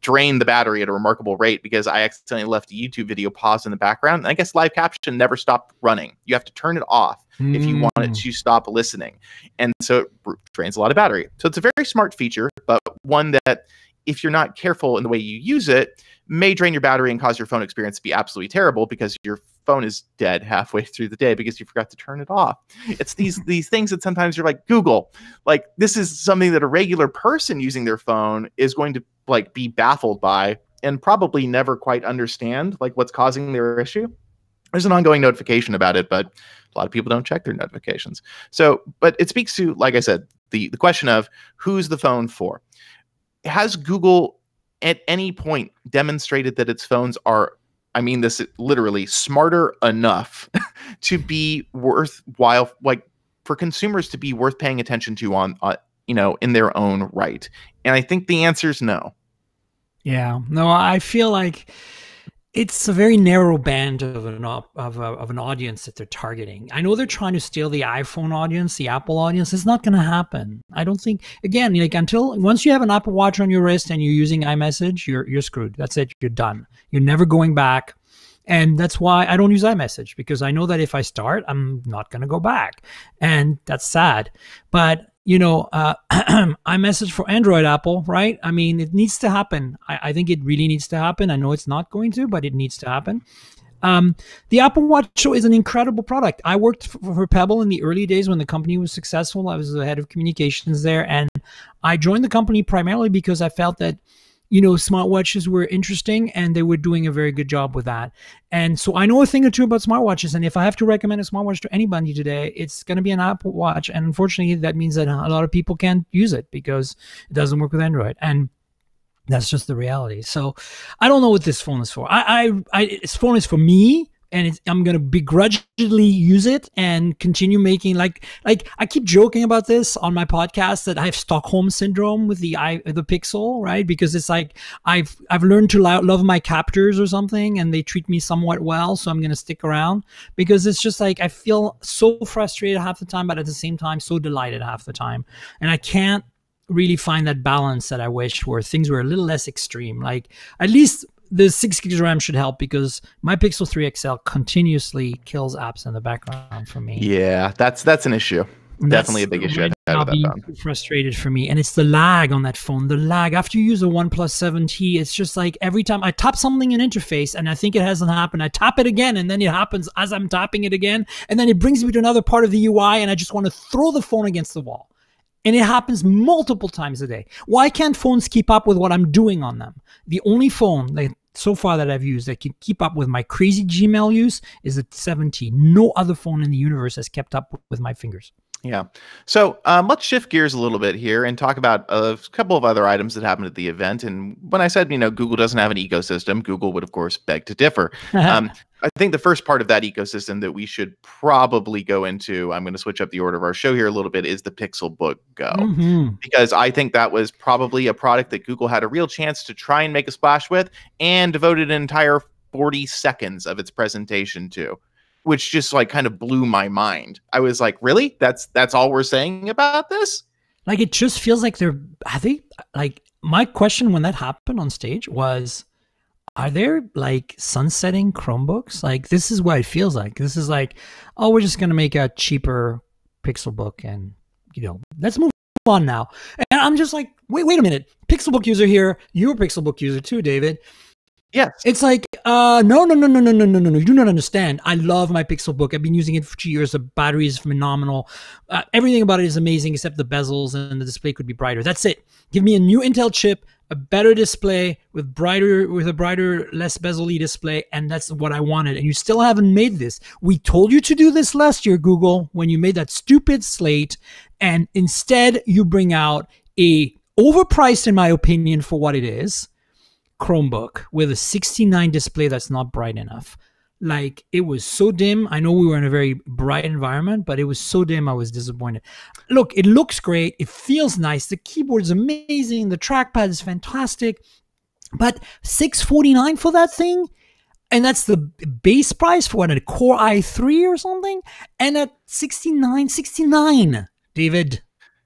drained the battery at a remarkable rate because I accidentally left a YouTube video paused in the background. And I guess live caption never stopped running. You have to turn it off mm. if you want it mm. to stop listening. And so it drains a lot of battery. So it's a very smart feature, but one that if you're not careful in the way you use it, may drain your battery and cause your phone experience to be absolutely terrible because your phone is dead halfway through the day because you forgot to turn it off. It's these these things that sometimes you're like Google, like this is something that a regular person using their phone is going to like be baffled by and probably never quite understand like what's causing their issue. There's an ongoing notification about it, but a lot of people don't check their notifications. So, but it speaks to, like I said, the the question of who's the phone for. Has Google at any point demonstrated that its phones are I mean this literally smarter enough to be worthwhile like for consumers to be worth paying attention to on uh, you know in their own right. And I think the answer is no. Yeah. No, I feel like it's a very narrow band of an of, a, of an audience that they're targeting. I know they're trying to steal the iPhone audience, the Apple audience. It's not going to happen. I don't think. Again, like until once you have an Apple Watch on your wrist and you're using iMessage, you're you're screwed. That's it. You're done. You're never going back. And that's why I don't use iMessage because I know that if I start, I'm not going to go back. And that's sad. But you know, uh, iMessage for Android, Apple, right? I mean, it needs to happen. I, I, think it really needs to happen. I know it's not going to, but it needs to happen. Um, the Apple Watch is an incredible product. I worked for, for Pebble in the early days when the company was successful. I was the head of communications there, and I joined the company primarily because I felt that you know, smartwatches were interesting and they were doing a very good job with that. And so I know a thing or two about smartwatches. And if I have to recommend a smartwatch to anybody today, it's going to be an Apple Watch. And unfortunately, that means that a lot of people can't use it because it doesn't work with Android. And that's just the reality. So I don't know what this phone is for. I, I, I this phone is for me and I'm gonna begrudgingly use it and continue making like like I keep joking about this on my podcast that I have Stockholm syndrome with the i the Pixel right? Because it's like I've I've learned to lo- love my captors or something and they treat me somewhat well so I'm gonna stick around because it's just like I feel so frustrated half the time but at the same time so delighted half the time. And I can't really find that balance that I wish where things were a little less extreme. Like at least the six gigs of RAM should help because my Pixel 3 XL continuously kills apps in the background for me. Yeah, that's that's an issue. And Definitely a big issue. I'll be frustrated for me, and it's the lag on that phone. The lag after you use a OnePlus 7T, it's just like every time I tap something in interface, and I think it hasn't happened. I tap it again, and then it happens as I'm tapping it again, and then it brings me to another part of the UI, and I just want to throw the phone against the wall. And it happens multiple times a day. Why can't phones keep up with what I'm doing on them? The only phone that so far that I've used that can keep up with my crazy Gmail use is the 7T. No other phone in the universe has kept up with my fingers. Yeah. So um, let's shift gears a little bit here and talk about a couple of other items that happened at the event. And when I said, you know, Google doesn't have an ecosystem, Google would, of course, beg to differ. um, I think the first part of that ecosystem that we should probably go into, I'm going to switch up the order of our show here a little bit, is the Pixel Book Go. Mm-hmm. Because I think that was probably a product that Google had a real chance to try and make a splash with and devoted an entire 40 seconds of its presentation to which just like kind of blew my mind. I was like, really? That's that's all we're saying about this? Like it just feels like they're I think like my question when that happened on stage was are there like sunsetting Chromebooks? Like this is what it feels like. This is like, oh, we're just gonna make a cheaper Pixelbook and you know, let's move on now. And I'm just like, wait, wait a minute. Pixelbook user here, you're a Pixelbook user too, David. Yes. It's like, uh, no, no, no, no, no, no, no, no, no. You do not understand. I love my Pixelbook. I've been using it for two years. The battery is phenomenal. Uh, everything about it is amazing except the bezels and the display could be brighter. That's it. Give me a new Intel chip, a better display with brighter, with a brighter, less bezel display, and that's what I wanted. And you still haven't made this. We told you to do this last year, Google, when you made that stupid slate, and instead you bring out a overpriced, in my opinion, for what it is Chromebook with a 69 display that's not bright enough. Like it was so dim. I know we were in a very bright environment, but it was so dim I was disappointed. Look, it looks great. It feels nice. The keyboard is amazing. The trackpad is fantastic. But 649 for that thing? And that's the base price for what, a Core i3 or something? And at 69, 69, David.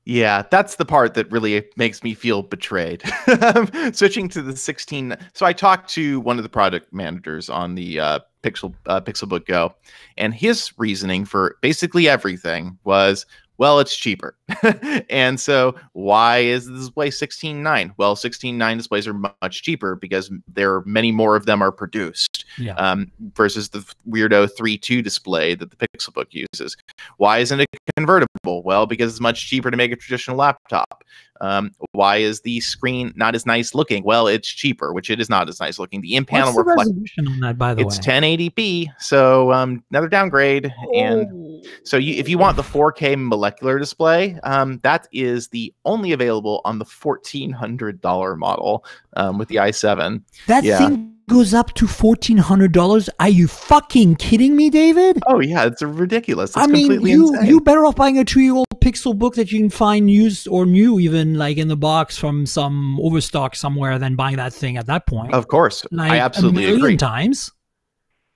Yeah, that's the part that really makes me feel betrayed. Switching to the 16. So I talked to one of the product managers on the uh, Pixel uh, Pixelbook Go, and his reasoning for basically everything was well, it's cheaper. and so why is the display 16.9? Well, 16.9 displays are much cheaper because there are many more of them are produced Yeah. um, versus the weirdo 3.2 display that the Pixelbook uses. Why isn't it convertible? Well, because it's much cheaper to make a traditional laptop. Um, why is the screen not as nice looking? Well, it's cheaper, which it is not as nice looking. The in-panel What's the reflect resolution on that, by the way. it's 1080p, so um, another downgrade. And Oh. so you, if you want the 4K molecular display, um, that is the only available on the $1,400 model um, with the i7. that yeah. thing goes up to fourteen hundred dollars. Are you fucking kidding me, David? Oh yeah, it's ridiculous. It's I mean, completely you insane. you better off buying a two-year-old Pixel book that you can find used or new, even like in the box from some overstock somewhere, than buying that thing at that point. of course, like I absolutely a million agree. times.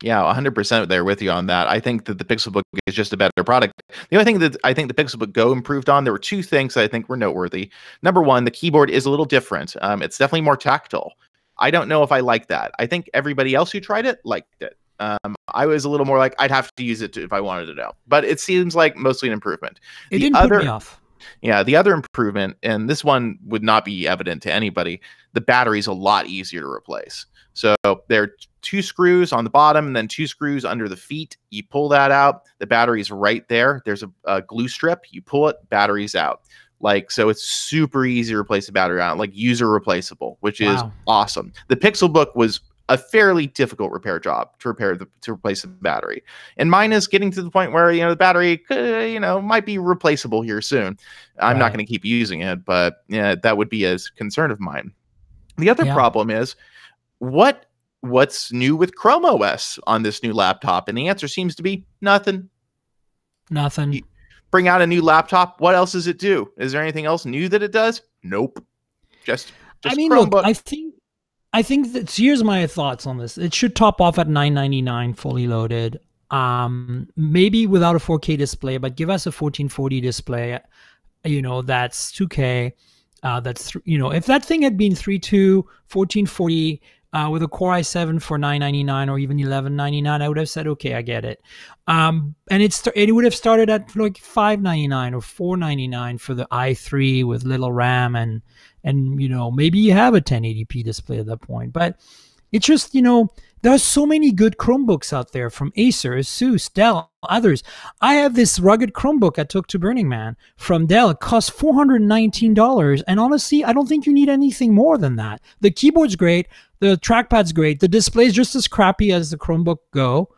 Yeah, 100% there with you on that. I think that the Pixel Book is just a better product. The only thing that I think the Pixel Book Go improved on, there were two things that I think were noteworthy. Number one, the keyboard is a little different. Um, it's definitely more tactile. I don't know if I like that. I think everybody else who tried it liked it. Um, I was a little more like I'd have to use it to, if I wanted to know, but it seems like mostly an improvement. It The didn't other- put me off. Yeah, the other improvement, and this one would not be evident to anybody, the battery's a lot easier to replace. So there are two screws on the bottom and then two screws under the feet. You pull that out, the battery's right there. There's a, a glue strip. You pull it, battery's out. Like so, it's super easy to replace the battery out, like user replaceable, which is Wow. awesome. The Pixel Book was a fairly difficult repair job to repair the to replace the battery, and mine is getting to the point where you know the battery, could, you know, might be replaceable here soon. I'm not going to keep using it, but yeah, that would be a concern of mine. The other Yeah. problem is what what's new with Chrome OS on this new laptop, and the answer seems to be nothing. Nothing. Ye- Bring out a new laptop. What else does it do? Is there anything else new that it does? Nope. Just, just I mean, Chromebook. look, I think, I think that here's my thoughts on this. It should top off at 9.99 fully loaded. Um, maybe without a 4K display, but give us a 1440 display. You know, that's 2K. Uh, that's th- you know, if that thing had been 3.2, 1440 uh, with a Core i7 for 9.99 or even 11.99, I would have said, okay, I get it. Um, and it's it would have started at like 5.99 or 4.99 for the i3 with little RAM and and you know maybe you have a 1080p display at that point but it's just you know there's so many good chromebooks out there from acer asus dell others. I have this rugged chromebook i took to burning man from dell. It costs $419 and honestly i don't think you need anything more than that. The keyboard's great. The trackpad's great. The display's just as crappy as the chromebook go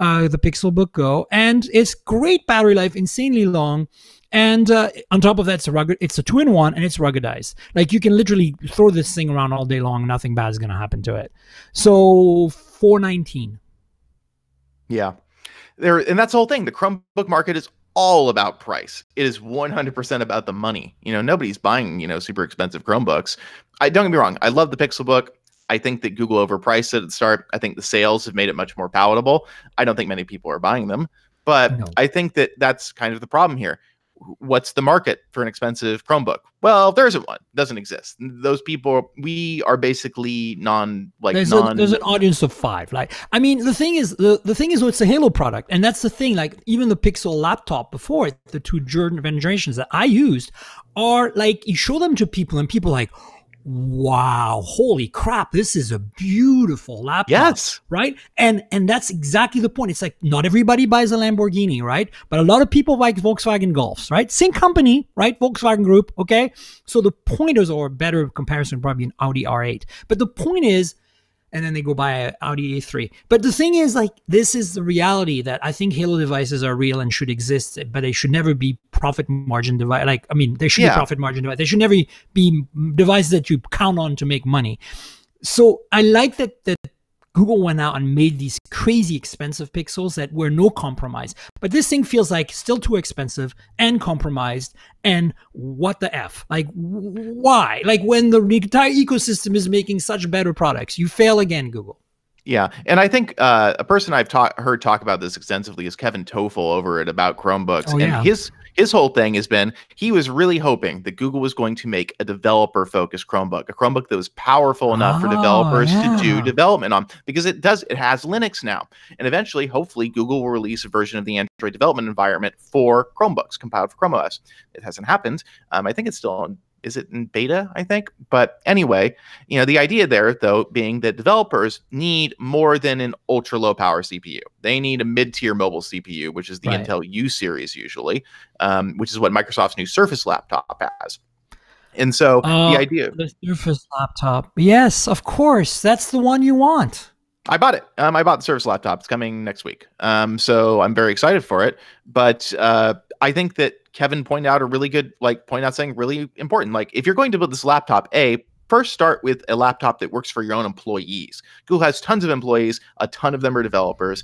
uh, the pixelbook go. And it's great battery life insanely long and uh, on top of that, it's a rugged. It's a two-in-one, and it's ruggedized. Like you can literally throw this thing around all day long. Nothing bad is going to happen to it. So four nineteen. Yeah. There and that's the whole thing. The Chromebook market is all about price. It is 100% about the money. You know, nobody's buying, you know, super expensive Chromebooks. I don't get me wrong. I love the Pixelbook. I think that Google overpriced it at the start. I think the sales have made it much more palatable. I don't think many people are buying them, but No. I think that that's kind of the problem here. What's the market for an expensive Chromebook? Well, there isn't one. It Doesn't exist. Those people, we are basically non like there's, non. a, there's an audience of five. Like I mean, the thing is, the, the thing is, it's a Halo product, and that's the thing. Like even the Pixel laptop before it, the two gen- generations that I used are like you show them to people, and people are like, wow, holy crap, this is a beautiful laptop. yes. right? And and that's exactly the point. It's like not everybody buys a lamborghini right? But a lot of people like volkswagen golfs right? Same company right? Volkswagen group okay? So the point is or better comparison probably an audi r8 but the point is and then they go buy an audi a3 but the thing is like this is the reality that i think halo devices are real and should exist but they should never be profit margin device like i mean they should Yeah. be profit margin device. They should never be devices that you count on to make money. So I like that that Google went out and made these crazy expensive pixels that were no compromise. But this thing feels like still too expensive and compromised. And what the F? Like, why? Like, when the entire ecosystem is making such better products, you fail again, Google. Yeah, and I think uh, a person I've ta- heard talk about this extensively is Kevin Tofel over at About Chromebooks, Oh, yeah. and his his whole thing has been he was really hoping that Google was going to make a developer focused Chromebook, a Chromebook that was powerful enough for Oh, developers to do development on, because it does it has Linux now, and eventually, hopefully, Google will release a version of the Android development environment for Chromebooks compiled for Chrome OS. It hasn't happened. Um, I think it's still on. Is it in beta? I think. But anyway, you know, the idea there, though, being that developers need more than an ultra low power CPU. They need a mid tier mobile CPU, which is the Right. Intel U series usually, um, which is what Microsoft's new Surface laptop has. And so the idea, The Surface laptop. Yes, of course. That's the one you want. I bought it. Um, I bought the Surface laptop. It's coming next week. Um, so I'm very excited for it. But uh, I think that Kevin pointed out a really good, like, point out something really important. Like, if you're going to build this laptop, a first start with a laptop that works for your own employees. Google has tons of employees. A ton of them are developers.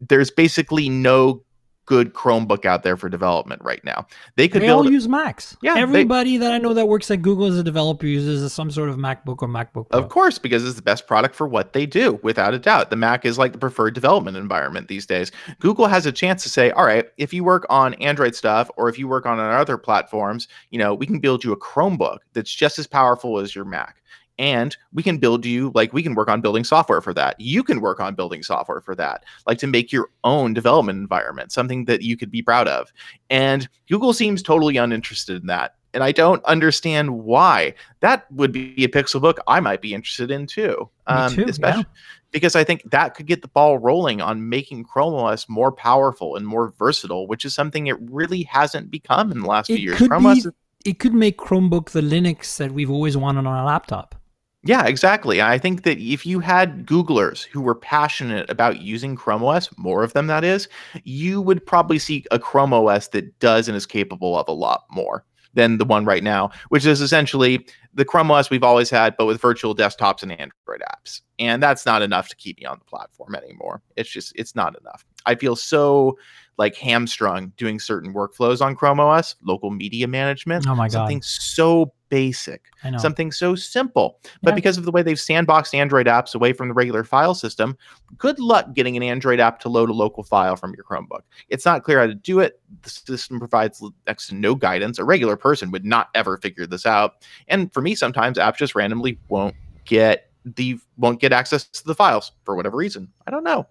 There's basically no good Chromebook out there for development right now. They could They all use Macs. Yeah, they- Everybody that I know that works at Google as a developer uses some sort of MacBook or MacBook Pro. Of course, because it's the best product for what they do, without a doubt. The Mac is like the preferred development environment these days. Google has a chance to say, all right, if you work on Android stuff or if you work on other platforms, you know, we can build you a Chromebook that's just as powerful as your Mac. And we can build you, like, we can work on building software for that. You can work on building software for that, like to make your own development environment, something that you could be proud of. And Google seems totally uninterested in that. And I don't understand why. That would be a Pixel book I might be interested in too. Um, too, especially because I think that could get the ball rolling on making Chrome OS more powerful and more versatile, which is something it really hasn't become in the last It few years. could Chrome be- OS It could make Chromebook the Linux that we've always wanted on a laptop. Yeah, exactly. I think that if you had Googlers who were passionate about using Chrome OS, more of them that is, you would probably see a Chrome OS that does and is capable of a lot more than the one right now, which is essentially the Chrome OS we've always had, but with virtual desktops and Android apps. And that's not enough to keep me on the platform anymore. It's just, it's not enough. I feel so like hamstrung doing certain workflows on Chrome OS, local media management. Oh my God. Something so basic I know. something so simple. But Yeah. because of the way they've sandboxed Android apps away from the regular file system, good luck getting an Android app to load a local file from your Chromebook. It's not clear how to do it. The system provides next to no guidance. A regular person would not ever figure this out. And for me, sometimes apps just randomly won't get the won't get access to the files for whatever reason. I don't know.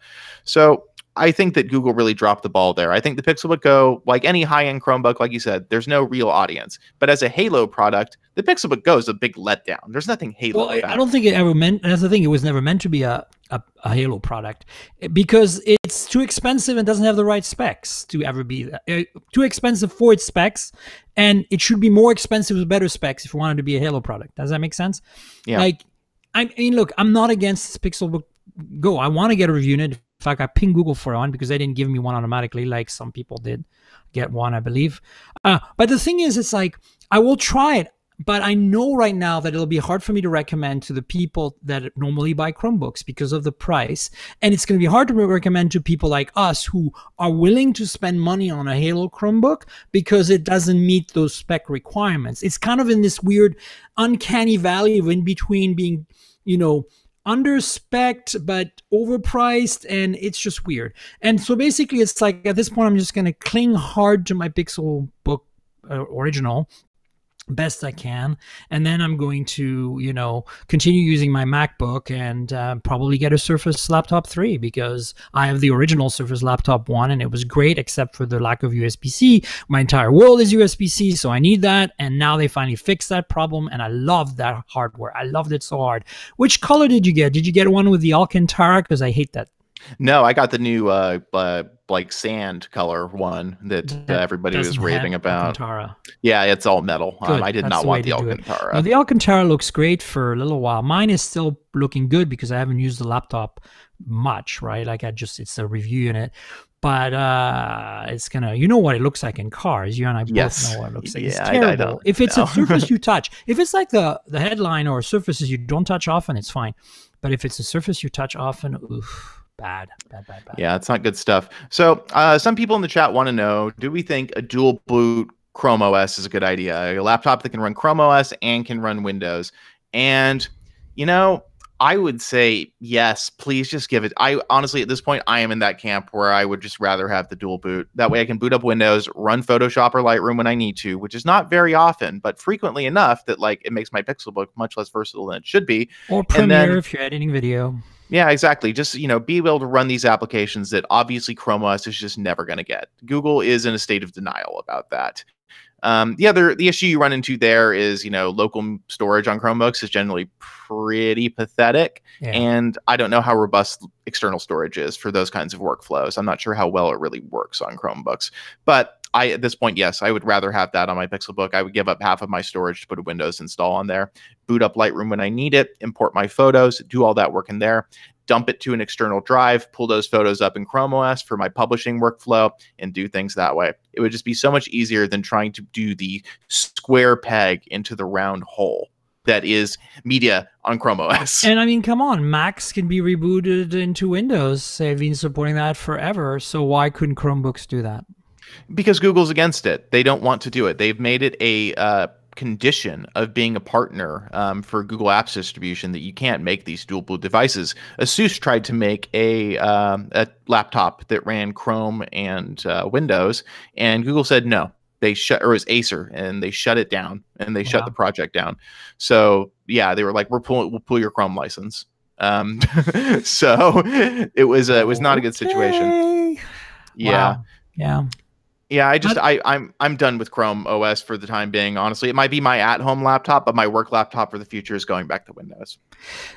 So I think that Google really dropped the ball there. I think the Pixelbook Go, like any high-end Chromebook, like you said, there's no real audience. But as a Halo product, the Pixelbook Go is a big letdown. There's nothing Halo Well, I. I don't think it ever meant. That's the thing. It was never meant to be a, a, a Halo product eh, because it's too expensive and doesn't have the right specs to ever be eh, too expensive for its specs, and it should be more expensive with better specs if you wanted to be a Halo product. Does that make sense? Yeah. Like, I mean, look, I'm not against this Pixelbook Go. I want to get a review unit. In fact, I pinged Google for one because they didn't give me one automatically, like some people did get one, I believe. Uh, but the thing is, it's like I will try it, but I know right now that it'll be hard for me to recommend to the people that normally buy Chromebooks because of the price, and it's going to be hard to recommend to people like us who are willing to spend money on a Halo Chromebook because it doesn't meet those spec requirements. It's kind of in this weird, uncanny valley of in between being, you know under spec but overpriced and it's just weird. And so basically it's like at this point i'm just going to cling hard to my pixel book uh, original best i can. And then i'm going to you know continue using my macbook and uh, probably get a surface laptop 3 because i have the original surface laptop 1 and it was great except for the lack of usb-c my entire world is usb-c so i need that. And now they finally fixed that problem and i love that hardware. I loved it so hard. Which color did you get? Did you get one with the alcantara? Because i hate that no, I got the new uh, uh like sand color one that uh, everybody was raving about. alcantara Yeah, it's all metal. Um, I did That's not the want the to do it. Alcantara. The Alcantara looks great for a little while. Mine is still looking good because I haven't used the laptop much, right? Like I just, it's a review unit. But uh it's gonna, you know what it looks like in cars. You and I both Yes. know what it looks like. it's Yeah, I- I don't if it's know. a surface you touch, if it's like the the headline or surfaces you don't touch often, it's fine. But if it's a surface you touch often, oof, bad, bad, bad, bad. Yeah, it's not good stuff. So, uh, some people in the chat want to know: Do we think a dual boot Chrome OS is a good idea? A laptop that can run Chrome OS and can run Windows. And you know, I would say yes, please just give it. I honestly at this point I am in that camp where I would just rather have the dual boot. That way I can boot up Windows, run Photoshop or Lightroom when I need to, which is not very often, but frequently enough that like it makes my Pixel Book much less versatile than it should be. Or Premiere then, if you're editing video. Yeah, exactly. Just you know, be able to run these applications that obviously Chrome OS is just never going to get. Google is in a state of denial about that. Um, the other the issue you run into there is you know local storage on Chromebooks is generally pretty pathetic, yeah. and I don't know how robust external storage is for those kinds of workflows. I'm not sure how well it really works on Chromebooks, but I at this point, yes, I would rather have that on my Pixelbook. I would give up half of my storage to put a Windows install on there, boot up Lightroom when I need it, import my photos, do all that work in there, dump it to an external drive, pull those photos up in Chrome OS for my publishing workflow, and do things that way. It would just be so much easier than trying to do the square peg into the round hole that is media on Chrome OS. And I mean, come on, Macs can be rebooted into Windows. They've been supporting that forever. So why couldn't Chromebooks do that? Because Google's against it. They don't want to do it. They've made it a uh, condition of being a partner um, for Google Apps distribution that you can't make these dual boot devices. Asus tried to make a um, a laptop that ran Chrome and uh, Windows, and Google said no. They shut, or it was Acer, and they shut it down, and they wow. shut the project down. So yeah, they were like, "We're pulling, we'll pull your Chrome license." Um, so it was uh, it was not a good situation. Yeah. Wow. Yeah. Yeah, I just I I'm I'm done with Chrome OS for the time being. Honestly, it might be my at-home laptop, but my work laptop for the future is going back to Windows.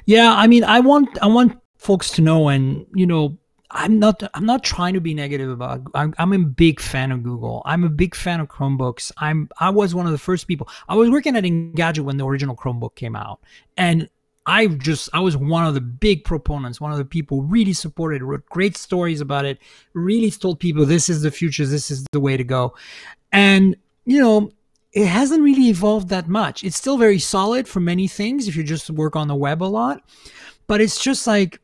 Yeah, I mean, I want I want folks to know, and you know, I'm not I'm not trying to be negative about. I'm, I'm a big fan of Google. I'm a big fan of Chromebooks. I'm I was one of the first people. I was working at Engadget when the original Chromebook came out, and I just I was one of the big proponents, one of the people really supported, wrote great stories about it, really told people this is the future, this is the way to go. And you know, it hasn't really evolved that much. It's still very solid for many things if you just work on the web a lot, but it's just like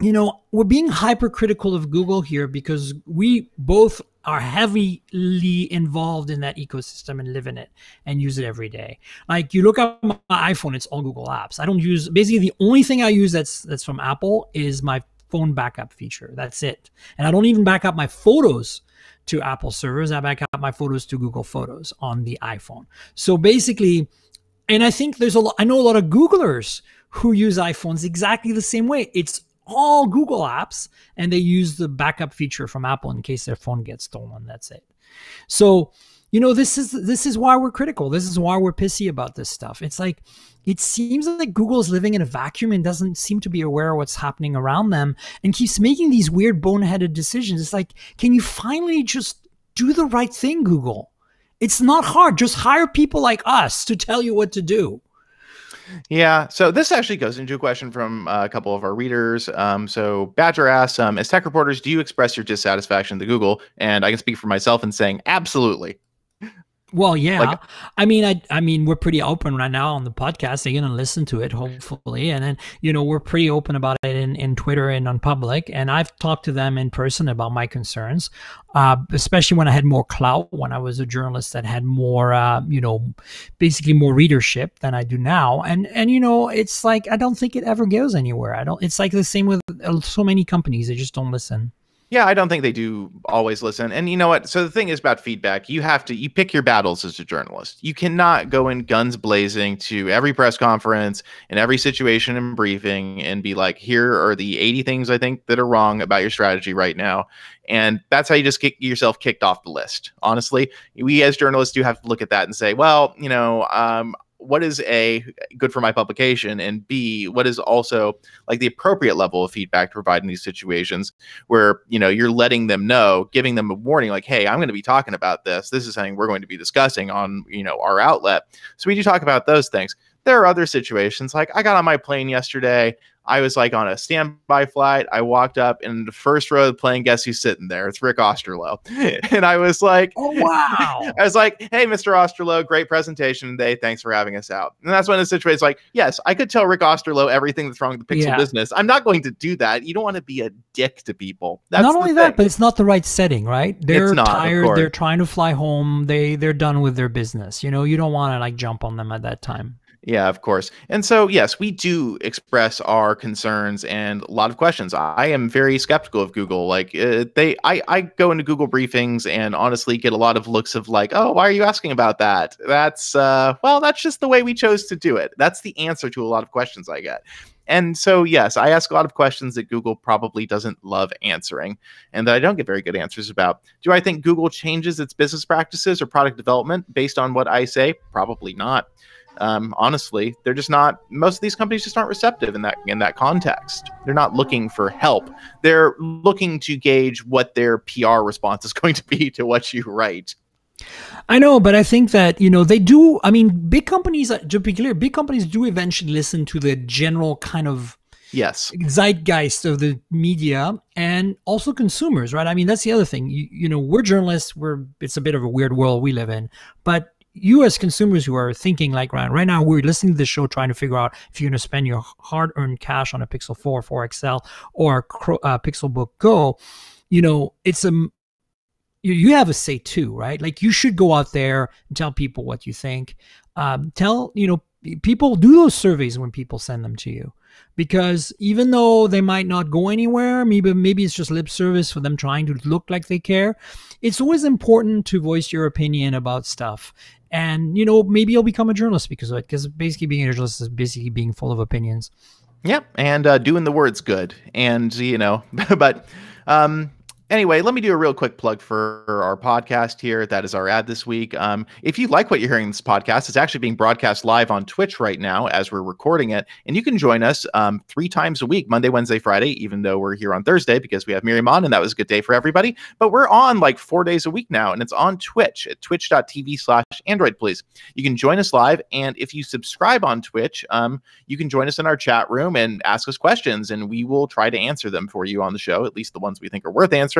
you know, we're being hypercritical of Google here because we both are heavily involved in that ecosystem and live in it and use it every day. Like you look at my iPhone, it's all Google Apps. I don't use basically the only thing I use that's that's from Apple is my phone backup feature. That's it. And I don't even back up my photos to Apple servers. I back up my photos to Google Photos on the iPhone. So basically, and I think there's a lot I know a lot of Googlers who use iPhones exactly the same way. It's all Google apps and they use the backup feature from Apple in case their phone gets stolen. That's it. So, you know, this is this is why we're critical. This is why we're pissy about this stuff. It's like it seems like Google is living in a vacuum and doesn't seem to be aware of what's happening around them and keeps making these weird boneheaded decisions. It's like, can you finally just do the right thing, Google? It's not hard. Just hire people like us to tell you what to do. Yeah. So this actually goes into a question from uh, a couple of our readers. Um, so Badger asks, um, as tech reporters, do you express your dissatisfaction to Google? And I can speak for myself in saying absolutely. Well, yeah. Like, I mean, I, I mean, we're pretty open right now on the podcast. They're gonna listen to it, hopefully, and then you know we're pretty open about it in, in Twitter and on public. And I've talked to them in person about my concerns, uh, especially when I had more clout, when I was a journalist that had more, uh, you know, basically more readership than I do now. And and you know, it's like I don't think it ever goes anywhere. I don't. It's like the same with uh, so many companies. They just don't listen. Yeah, I don't think they do always listen. And you know what? So the thing is about feedback, you have to you pick your battles as a journalist. You cannot go in guns blazing to every press conference and every situation and briefing and be like, here are the 80 things I think that are wrong about your strategy right now. And that's how you just get yourself kicked off the list. Honestly, we as journalists do have to look at that and say, well, you know, um, what is a good for my publication and b what is also like the appropriate level of feedback to provide in these situations where you know you're letting them know giving them a warning like hey i'm going to be talking about this. This is something we're going to be discussing on you know our outlet. So we do talk about those things. There are other situations like i got on my plane yesterday I was like on a standby flight. I walked up in the first row of the plane. Guess who's sitting there? It's Rick Osterloh. and I was like, Oh wow. I was like, Hey, Mr. Osterloh, great presentation today. Thanks for having us out. And that's when the situation is like, yes, I could tell Rick Osterloh everything that's wrong with the pixel yeah. business. I'm not going to do that. You don't want to be a dick to people. That's not only that, but it's not the right setting, right? They're not, tired. They're trying to fly home. They they're done with their business. You know, you don't want to like jump on them at that time. Yeah, of course. And so, yes, we do express our concerns and a lot of questions. I am very skeptical of Google. Like uh, they, I, I go into Google briefings and honestly get a lot of looks of like, oh, why are you asking about that? That's, uh, well, that's just the way we chose to do it. That's the answer to a lot of questions I get. And so, yes, I ask a lot of questions that Google probably doesn't love answering and that I don't get very good answers about. Do I think Google changes its business practices or product development based on what I say? Probably not um, honestly, they're just not. Most of these companies just aren't receptive in that in that context. They're not looking for help. They're looking to gauge what their PR response is going to be to what you write. I know, but I think that you know they do. I mean, big companies. To be clear, big companies do eventually listen to the general kind of yes zeitgeist of the media and also consumers, right? I mean, that's the other thing. You, you know, we're journalists. We're it's a bit of a weird world we live in, but you as consumers who are thinking like Ryan, right now we're listening to the show trying to figure out if you're going to spend your hard-earned cash on a Pixel 4, 4 XL, or a uh, Pixel Book Go, you know, it's a you, you have a say too, right? Like you should go out there and tell people what you think. Um, tell you know people do those surveys when people send them to you because even though they might not go anywhere maybe maybe it's just lip service for them trying to look like they care it's always important to voice your opinion about stuff. And you know maybe you'll become a journalist because of it because basically being a journalist is basically being full of opinions. Yeah and uh, doing the words good. And you know but um anyway, let me do a real quick plug for our podcast here. That is our ad this week. Um, if you like what you're hearing in this podcast, it's actually being broadcast live on Twitch right now as we're recording it. And you can join us um, three times a week Monday, Wednesday, Friday, even though we're here on Thursday because we have Myriam on and that was a good day for everybody. But we're on like four days a week now and it's on Twitch at twitch.tv slash Android Police. You can join us live. And if you subscribe on Twitch, um, you can join us in our chat room and ask us questions and we will try to answer them for you on the show, at least the ones we think are worth answering.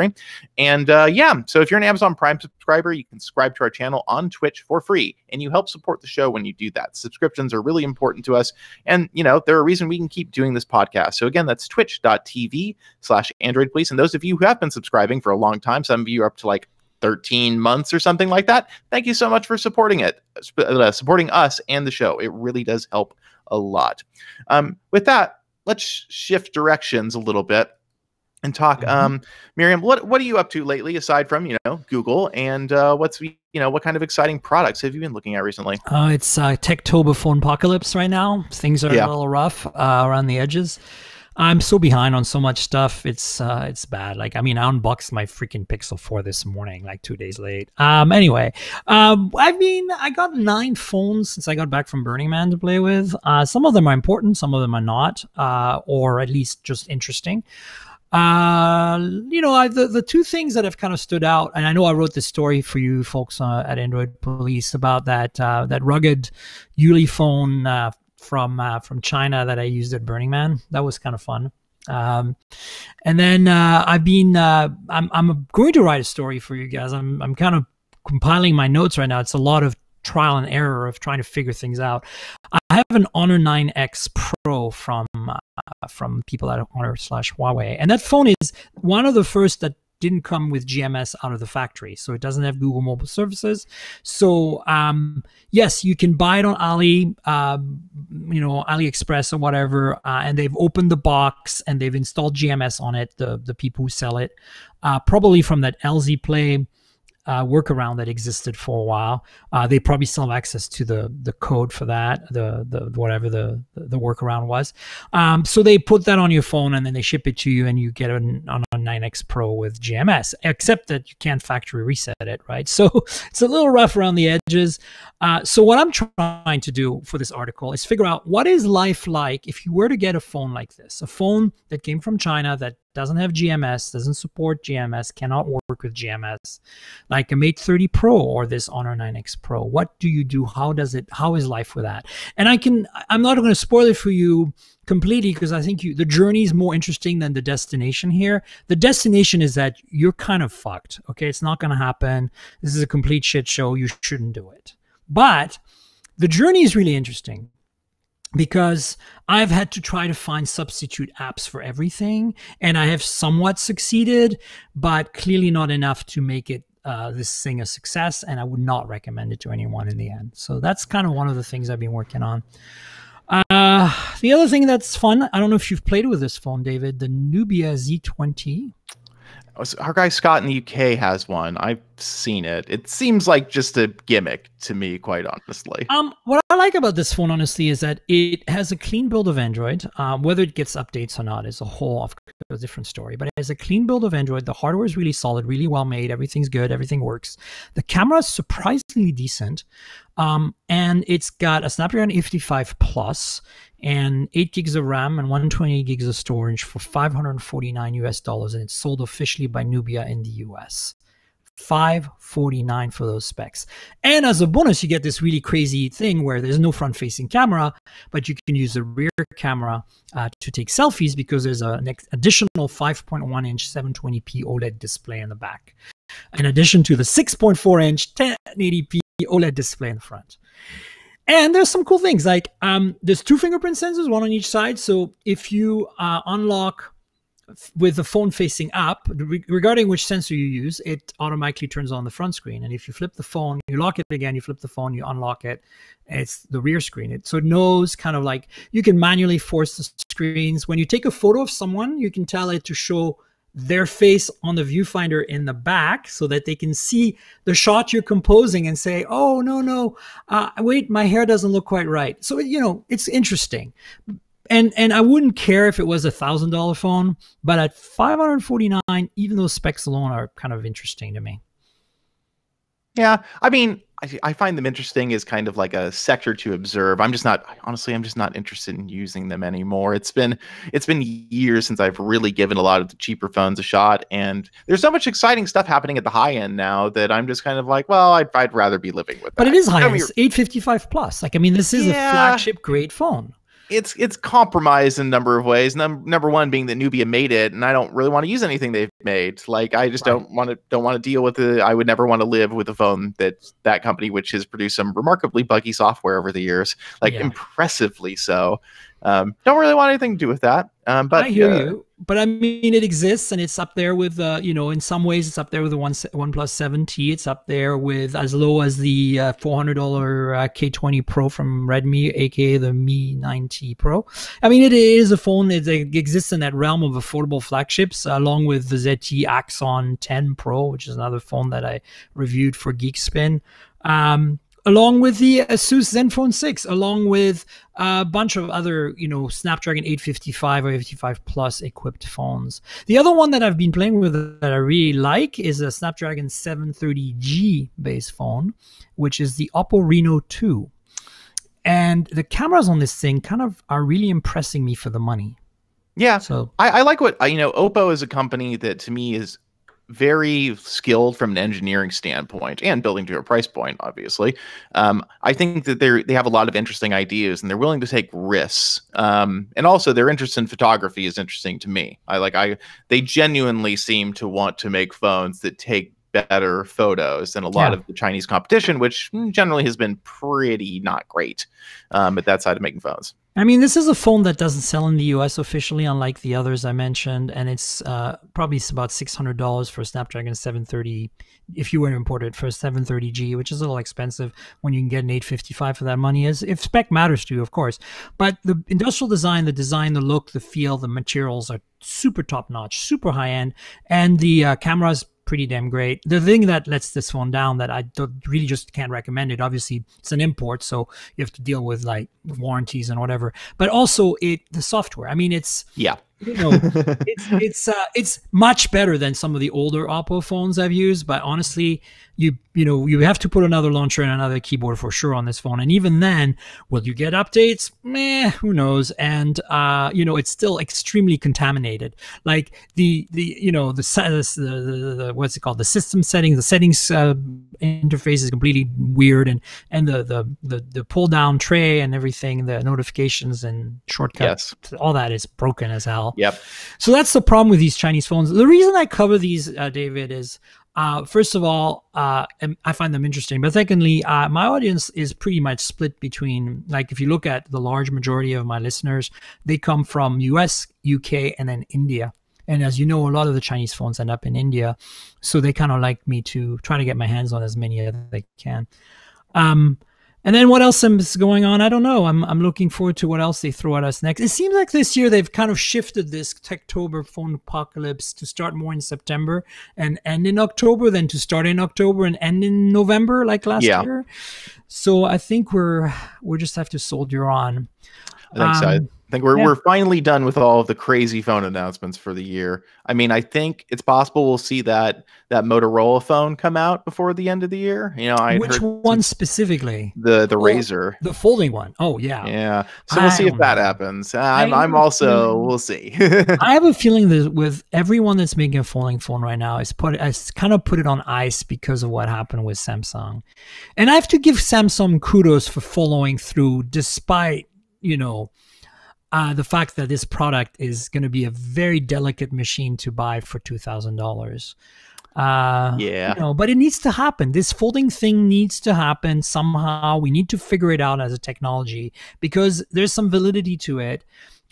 And uh, yeah, so if you're an Amazon Prime subscriber, you can subscribe to our channel on Twitch for free, and you help support the show when you do that. Subscriptions are really important to us, and you know they're a reason we can keep doing this podcast. So again, that's twitch.tv slash Android Police. And those of you who have been subscribing for a long time, some of you are up to like 13 months or something like that. Thank you so much for supporting it, uh, supporting us and the show. It really does help a lot. Um, with that, let's shift directions a little bit and talk. Mm-hmm. Um, Myriam, what what are you up to lately aside from you know Google and uh, what's you know what kind of exciting products have you been looking at recently? Uh, it's uh, Techtober phone apocalypse right now. Things are yeah. a little rough uh, around the edges. I'm so behind on so much stuff. It's uh, it's bad. Like I mean, I unboxed my freaking Pixel 4 this morning, like two days late. Um, anyway, um, I mean, I got nine phones since I got back from Burning Man to play with. Uh, some of them are important, some of them are not, uh, or at least just interesting. Uh, you know, I, the the two things that have kind of stood out, and I know I wrote this story for you folks uh, at Android Police about that uh, that rugged Ulefone uh, from uh, from China that I used at Burning Man. That was kind of fun. Um, and then uh, I've been I'm I'm going to write a story for you guys. I'm I'm kind of compiling my notes right now. It's a lot of trial and error of trying to figure things out. I have an Honor 9X Pro from uh, from people at Honor slash Huawei, and that phone is one of the first that didn't come with GMS out of the factory, so it doesn't have Google Mobile Services. So um, yes, you can buy it on Ali, um, you know, AliExpress or whatever, uh, and they've opened the box and they've installed GMS on it. The the people who sell it, uh, probably from that LZ Play uh, workaround that existed for a while. Uh, they probably still have access to the the code for that, the the whatever the the workaround was. Um, so they put that on your phone and then they ship it to you, and you get it on a 9X Pro with GMS. Except that you can't factory reset it, right? So it's a little rough around the edges. Uh, so what I'm trying to do for this article is figure out what is life like if you were to get a phone like this, a phone that came from China that doesn't have GMS, doesn't support GMS, cannot work with GMS, like a Mate 30 Pro or this Honor 9X Pro. What do you do? How does it? How is life with that? And I can. I'm not going to spoil it for you completely because I think you, the journey is more interesting than the destination here. The destination is that you're kind of fucked. Okay, it's not going to happen. This is a complete shit show. You shouldn't do it. But the journey is really interesting because I've had to try to find substitute apps for everything, and I have somewhat succeeded, but clearly not enough to make it uh, this thing a success, and I would not recommend it to anyone in the end. So that's kind of one of the things I've been working on. Uh, the other thing that's fun, I don't know if you've played with this phone, David, the Nubia Z20. Our guy Scott in the UK has one. I've seen it. It seems like just a gimmick to me, quite honestly. Um, what I like about this phone, honestly, is that it has a clean build of Android. Um, whether it gets updates or not is a whole a different story. But it has a clean build of Android. The hardware is really solid, really well made. Everything's good. Everything works. The camera is surprisingly decent. Um, and it's got a Snapdragon 855 Plus and 8 gigs of RAM and 128 gigs of storage for 549 US dollars. And it's sold officially by Nubia in the US. 549 for those specs. And as a bonus, you get this really crazy thing where there's no front facing camera, but you can use the rear camera uh, to take selfies because there's an additional 5.1 inch 720p OLED display in the back, in addition to the 6.4 inch 1080p OLED display in the front. And there's some cool things like um, there's two fingerprint sensors, one on each side. So if you uh, unlock with the phone facing up, regarding which sensor you use, it automatically turns on the front screen. And if you flip the phone, you lock it again, you flip the phone, you unlock it, it's the rear screen. It, so it knows kind of like you can manually force the screens. When you take a photo of someone, you can tell it to show their face on the viewfinder in the back so that they can see the shot you're composing and say, oh, no, no, uh, wait, my hair doesn't look quite right. So, you know, it's interesting and and I wouldn't care if it was a thousand dollar phone, but at five hundred forty nine, even those specs alone are kind of interesting to me. Yeah, I mean, I, I, find them interesting as kind of like a sector to observe. I'm just not honestly, I'm just not interested in using them anymore. It's been it's been years since I've really given a lot of the cheaper phones a shot, and there's so much exciting stuff happening at the high end now that I'm just kind of like, well, I'd, I'd rather be living with. But it is high end, 855 plus. Like, I mean, this is yeah. a flagship grade phone it's it's compromised in a number of ways. Num- number one being that Nubia made it, and I don't really want to use anything they've made. Like I just right. don't want to don't want to deal with the. I would never want to live with a phone that that company, which has produced some remarkably buggy software over the years, like yeah. impressively so. Um, don't really want anything to do with that. Um, but I hear uh, you. But I mean, it exists, and it's up there with, uh, you know, in some ways, it's up there with the one OnePlus 7T. It's up there with as low as the uh, $400 uh, K20 Pro from Redmi, aka the Mi 9T Pro. I mean, it is a phone that exists in that realm of affordable flagships, along with the ZTE Axon 10 Pro, which is another phone that I reviewed for Geekspin. Um, along with the Asus Zenfone 6, along with a bunch of other, you know, Snapdragon 855 or 855 Plus equipped phones. The other one that I've been playing with that I really like is a Snapdragon 730G based phone, which is the Oppo Reno 2. And the cameras on this thing kind of are really impressing me for the money. Yeah. So I, I like what, uh, you know, Oppo is a company that to me is very skilled from an engineering standpoint and building to a price point obviously. Um, i think that they they have a lot of interesting ideas and they're willing to take risks. Um, and also their interest in photography is interesting to me. I like i they genuinely seem to want to make phones that take better photos than a lot yeah. of the Chinese competition, which generally has been pretty not great um, at that side of making phones. I mean, this is a phone that doesn't sell in the US officially, unlike the others I mentioned, and it's uh, probably about six hundred dollars for a Snapdragon 730 if you were to import it for a 730G, which is a little expensive when you can get an 855 for that money. Is if spec matters to you, of course, but the industrial design, the design, the look, the feel, the materials are super top notch, super high end, and the uh, cameras pretty damn great. The thing that lets this phone down that I really just can't recommend it. Obviously, it's an import, so you have to deal with like warranties and whatever. But also, it the software. I mean, it's yeah you know, it's it's uh, it's much better than some of the older Oppo phones I've used. But honestly, you you know you have to put another launcher and another keyboard for sure on this phone. And even then, will you get updates? Meh, who knows? And uh, you know, it's still extremely contaminated. Like the the you know the the, the, the what's it called? The system settings, the settings uh, interface is completely weird, and and the the the, the pull down tray and everything, the notifications and shortcuts, yes. all that is broken as hell. Yep. So that's the problem with these Chinese phones. The reason I cover these, uh, David, is uh, first of all, uh, I find them interesting. But secondly, uh, my audience is pretty much split between, like, if you look at the large majority of my listeners, they come from US, UK, and then India. And as you know, a lot of the Chinese phones end up in India, so they kind of like me to try to get my hands on as many as they can. Um, and then what else is going on? I don't know. I'm I'm looking forward to what else they throw at us next. It seems like this year they've kind of shifted this Techtober phone apocalypse to start more in September and end in October, than to start in October and end in November like last yeah. year. So I think we're we just have to soldier on. I think um, so. I think we're yeah. we're finally done with all of the crazy phone announcements for the year. I mean, I think it's possible we'll see that that Motorola phone come out before the end of the year. You know, I which one specifically? The the oh, Razr, the folding one. Oh yeah, yeah. So we'll see if that know. happens. I'm I'm also we'll see. I have a feeling that with everyone that's making a folding phone right now, is put I kind of put it on ice because of what happened with Samsung, and I have to give Samsung kudos for following through despite you know uh, the fact that this product is going to be a very delicate machine to buy for two thousand dollars. Uh, yeah, you know, but it needs to happen. This folding thing needs to happen somehow. We need to figure it out as a technology because there's some validity to it.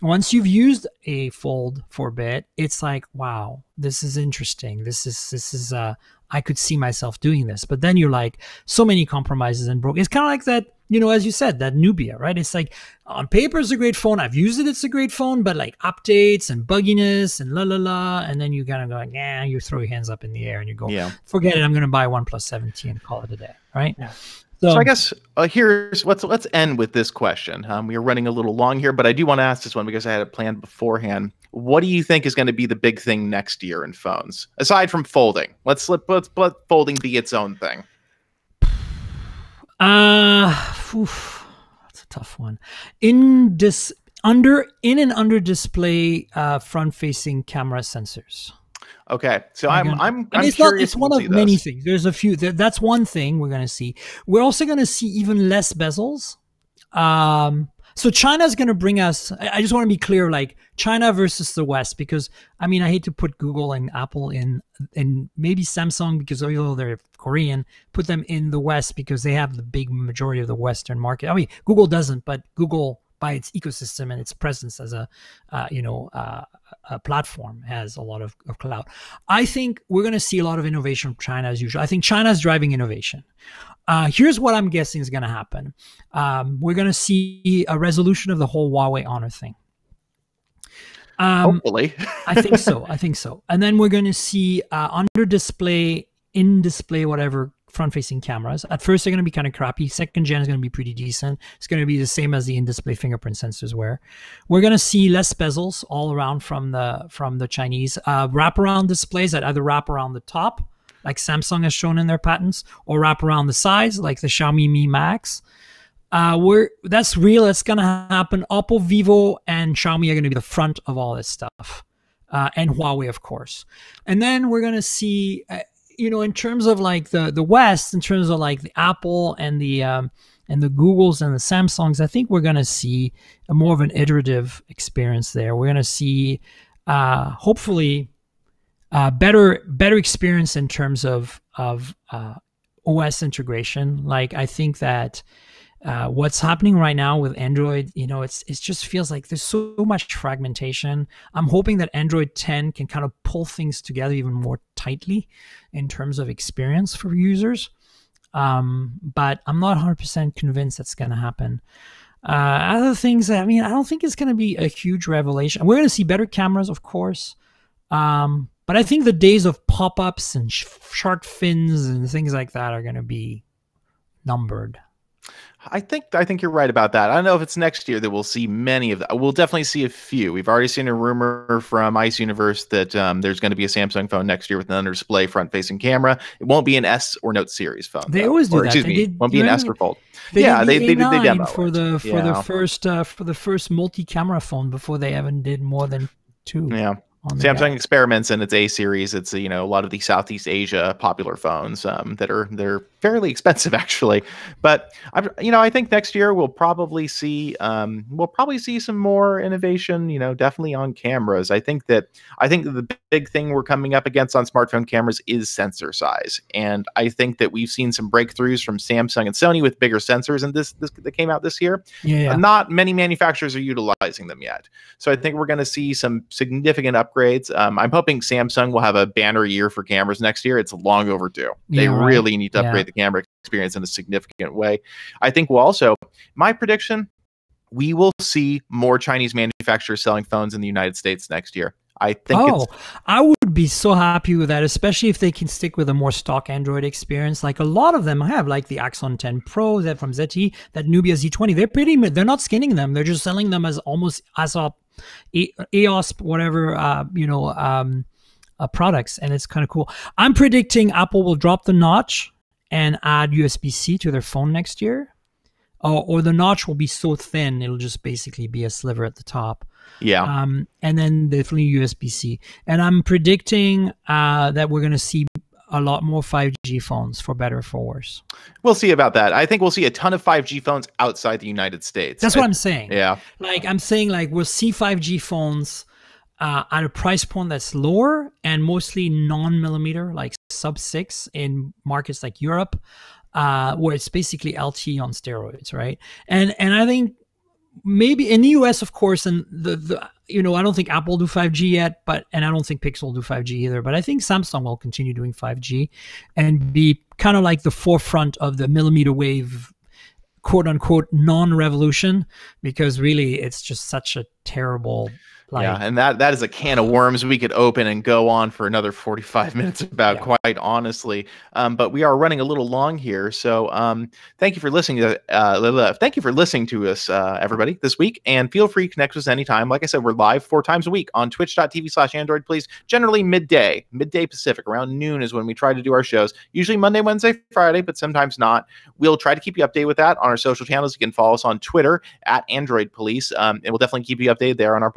Once you've used a fold for a bit, it's like, wow, this is interesting. This is this is uh, I could see myself doing this. But then you're like, so many compromises and broke. It's kind of like that you know, as you said, that Nubia, right? It's like on paper it's a great phone. I've used it, it's a great phone, but like updates and bugginess and la la la, and then you kind of go like, yeah, you throw your hands up in the air and you go, yeah, forget it. I'm going to buy OnePlus 7T and call it a day, right? Yeah. So, so I guess uh, here's let's let's end with this question. Um, we are running a little long here, but I do want to ask this one because I had it planned beforehand. What do you think is going to be the big thing next year in phones aside from folding? Let's let let's let folding be its own thing. Uh, oof, that's a tough one. In dis under in and under display uh, front facing camera sensors. Okay, so I'm I'm, I'm, I'm it's not it's one of many things. There's a few. That's one thing we're going to see. We're also going to see even less bezels. Um, so China is going to bring us. I just want to be clear, like China versus the West, because I mean I hate to put Google and Apple in, and maybe Samsung because although they're Korean, put them in the West because they have the big majority of the Western market. I mean Google doesn't, but Google by its ecosystem and its presence as a uh, you know uh, a platform has a lot of, of cloud. I think we're going to see a lot of innovation from China as usual. I think China is driving innovation. Uh, here's what I'm guessing is going to happen. Um, we're going to see a resolution of the whole Huawei Honor thing. Um, Hopefully, I think so. I think so. And then we're going to see uh, under display, in display, whatever front facing cameras. At first, they're going to be kind of crappy. Second gen is going to be pretty decent. It's going to be the same as the in display fingerprint sensors were. We're going to see less bezels all around from the from the Chinese. Uh, wraparound displays that either wrap around the top like Samsung has shown in their patents, or wrap around the sides, like the Xiaomi Mi Max. Uh, we're that's real. It's gonna happen. Oppo, Vivo, and Xiaomi are gonna be the front of all this stuff, uh, and Huawei, of course. And then we're gonna see, uh, you know, in terms of like the the West, in terms of like the Apple and the um, and the Googles and the Samsungs, I think we're gonna see a more of an iterative experience there. We're gonna see, uh, hopefully, uh, better better experience in terms of of uh, OS integration. Like I think that uh, what's happening right now with Android, you know, it's it just feels like there's so much fragmentation. I'm hoping that Android 10 can kind of pull things together even more tightly in terms of experience for users. Um, but I'm not 100% convinced that's going to happen. Uh, other things, I mean, I don't think it's going to be a huge revelation. We're going to see better cameras, of course. Um, but I think the days of pop ups and sh- shark fins and things like that are going to be numbered. I think I think you're right about that. I don't know if it's next year that we'll see many of that. We'll definitely see a few. We've already seen a rumor from Ice Universe that um, there's going to be a Samsung phone next year with an under display front facing camera. It won't be an S or Note series phone. They though. always do or, that. Excuse they me, did, won't be an S or Fold. They yeah, they, they, they, they demo for the for yeah. the first uh, for the first multi camera phone before they even did more than two. Yeah. Samsung experiments in its A series. It's you know a lot of the Southeast Asia popular phones um, that are they're fairly expensive actually. But I, you know, I think next year we'll probably see um, we'll probably see some more innovation. You know, definitely on cameras. I think that I think the big thing we're coming up against on smartphone cameras is sensor size, and I think that we've seen some breakthroughs from Samsung and Sony with bigger sensors, and this this that came out this year. Yeah, yeah. Not many manufacturers are utilizing them yet. So I think we're going to see some significant upgrades. Um, I'm hoping Samsung will have a banner year for cameras next year. It's long overdue. They Yeah, right. really need to Yeah. upgrade the camera experience in a significant way. I think we'll also, my prediction, we will see more Chinese manufacturers selling phones in the United States next year. I think oh, I would be so happy with that, especially if they can stick with a more stock Android experience. Like a lot of them have, like the Axon 10 Pro, that from ZTE, that Nubia Z20. They're pretty. They're not skinning them. They're just selling them as almost as a EOS, whatever uh, you know, um, uh, products, and it's kind of cool. I'm predicting Apple will drop the notch and add USB C to their phone next year. Or, or the notch will be so thin it'll just basically be a sliver at the top yeah. um, and then definitely USB C. And I'm predicting uh, that we're going to see a lot more 5G phones for better or for worse. we'll see about that. I think we'll see a ton of 5G phones outside the United States. That's I- what I'm saying. Yeah. Like I'm saying, like we'll see 5G phones uh, at a price point that's lower and mostly non-millimeter, like sub six in markets like Europe, uh, where it's basically LTE on steroids, right? And and I think maybe in the US, of course, and the, the you know I don't think Apple do 5G yet, but and I don't think Pixel do 5G either. But I think Samsung will continue doing 5G and be kind of like the forefront of the millimeter wave quote unquote non-revolution because really it's just such a terrible like yeah, and that that is a can of worms we could open and go on for another 45 minutes about Yeah. quite honestly. Um, but we are running a little long here. So um, thank you for listening to uh, thank you for listening to us, uh, everybody, this week. And feel free to connect with us anytime. Like I said, we're live four times a week on twitch.tv slash android police. Generally midday, midday Pacific, around noon is when we try to do our shows. Usually Monday, Wednesday, Friday, but sometimes not. We'll try to keep you updated with that on our social channels. You can follow us on Twitter at Android Police, um, and we'll definitely keep you updated there on our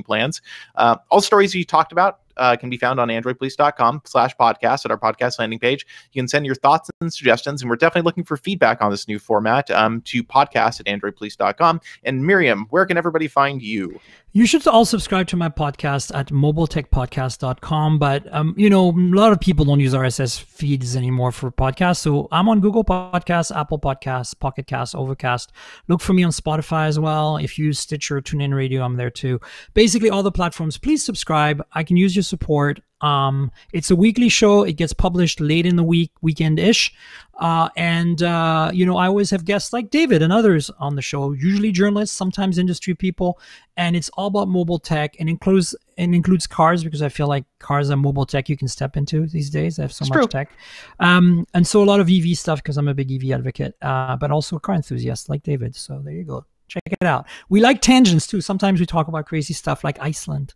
plans. Uh, all stories you talked about uh, can be found on androidpolice.com slash podcast at our podcast landing page. You can send your thoughts and suggestions, and we're definitely looking for feedback on this new format um, to podcast at androidpolice.com. And Myriam, where can everybody find you? You should all subscribe to my podcast at mobiletechpodcast.com. But, um, you know, a lot of people don't use RSS feeds anymore for podcasts. So I'm on Google Podcasts, Apple Podcasts, Pocket Casts, Overcast. Look for me on Spotify as well. If you use Stitcher, TuneIn Radio, I'm there too. Basically, all the platforms. Please subscribe. I can use your support. Um, it's a weekly show. It gets published late in the week, weekend ish. Uh, and, uh, you know, I always have guests like David and others on the show, usually journalists, sometimes industry people. And it's all about mobile tech and includes and includes cars because I feel like cars are mobile tech you can step into these days. I have so It's much true. tech. Um, and so a lot of EV stuff because I'm a big EV advocate, uh, but also a car enthusiast like David. So there you go. Check it out. We like tangents too. Sometimes we talk about crazy stuff like Iceland.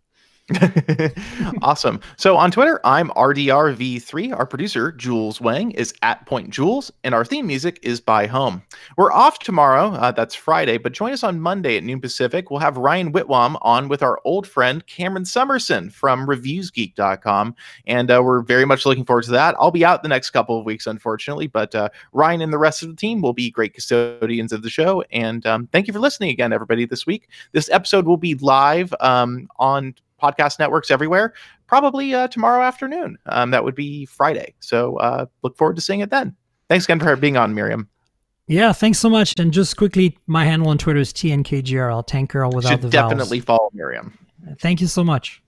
awesome. So on Twitter, I'm RDRV3. Our producer, Jules Wang, is at Point Jules, and our theme music is by Home. We're off tomorrow. Uh, that's Friday, but join us on Monday at noon Pacific. We'll have Ryan Whitwam on with our old friend Cameron Summerson from ReviewsGeek.com, and uh, we're very much looking forward to that. I'll be out the next couple of weeks, unfortunately, but uh, Ryan and the rest of the team will be great custodians of the show. And um, thank you for listening again, everybody, this week. This episode will be live um, on podcast networks everywhere probably uh, tomorrow afternoon um, that would be friday so uh, look forward to seeing it then thanks again for being on Myriam Yeah, thanks so much. And just quickly, my handle on Twitter is TNKGRL, Tank Girl without should the vowels. definitely follow Myriam Thank you so much.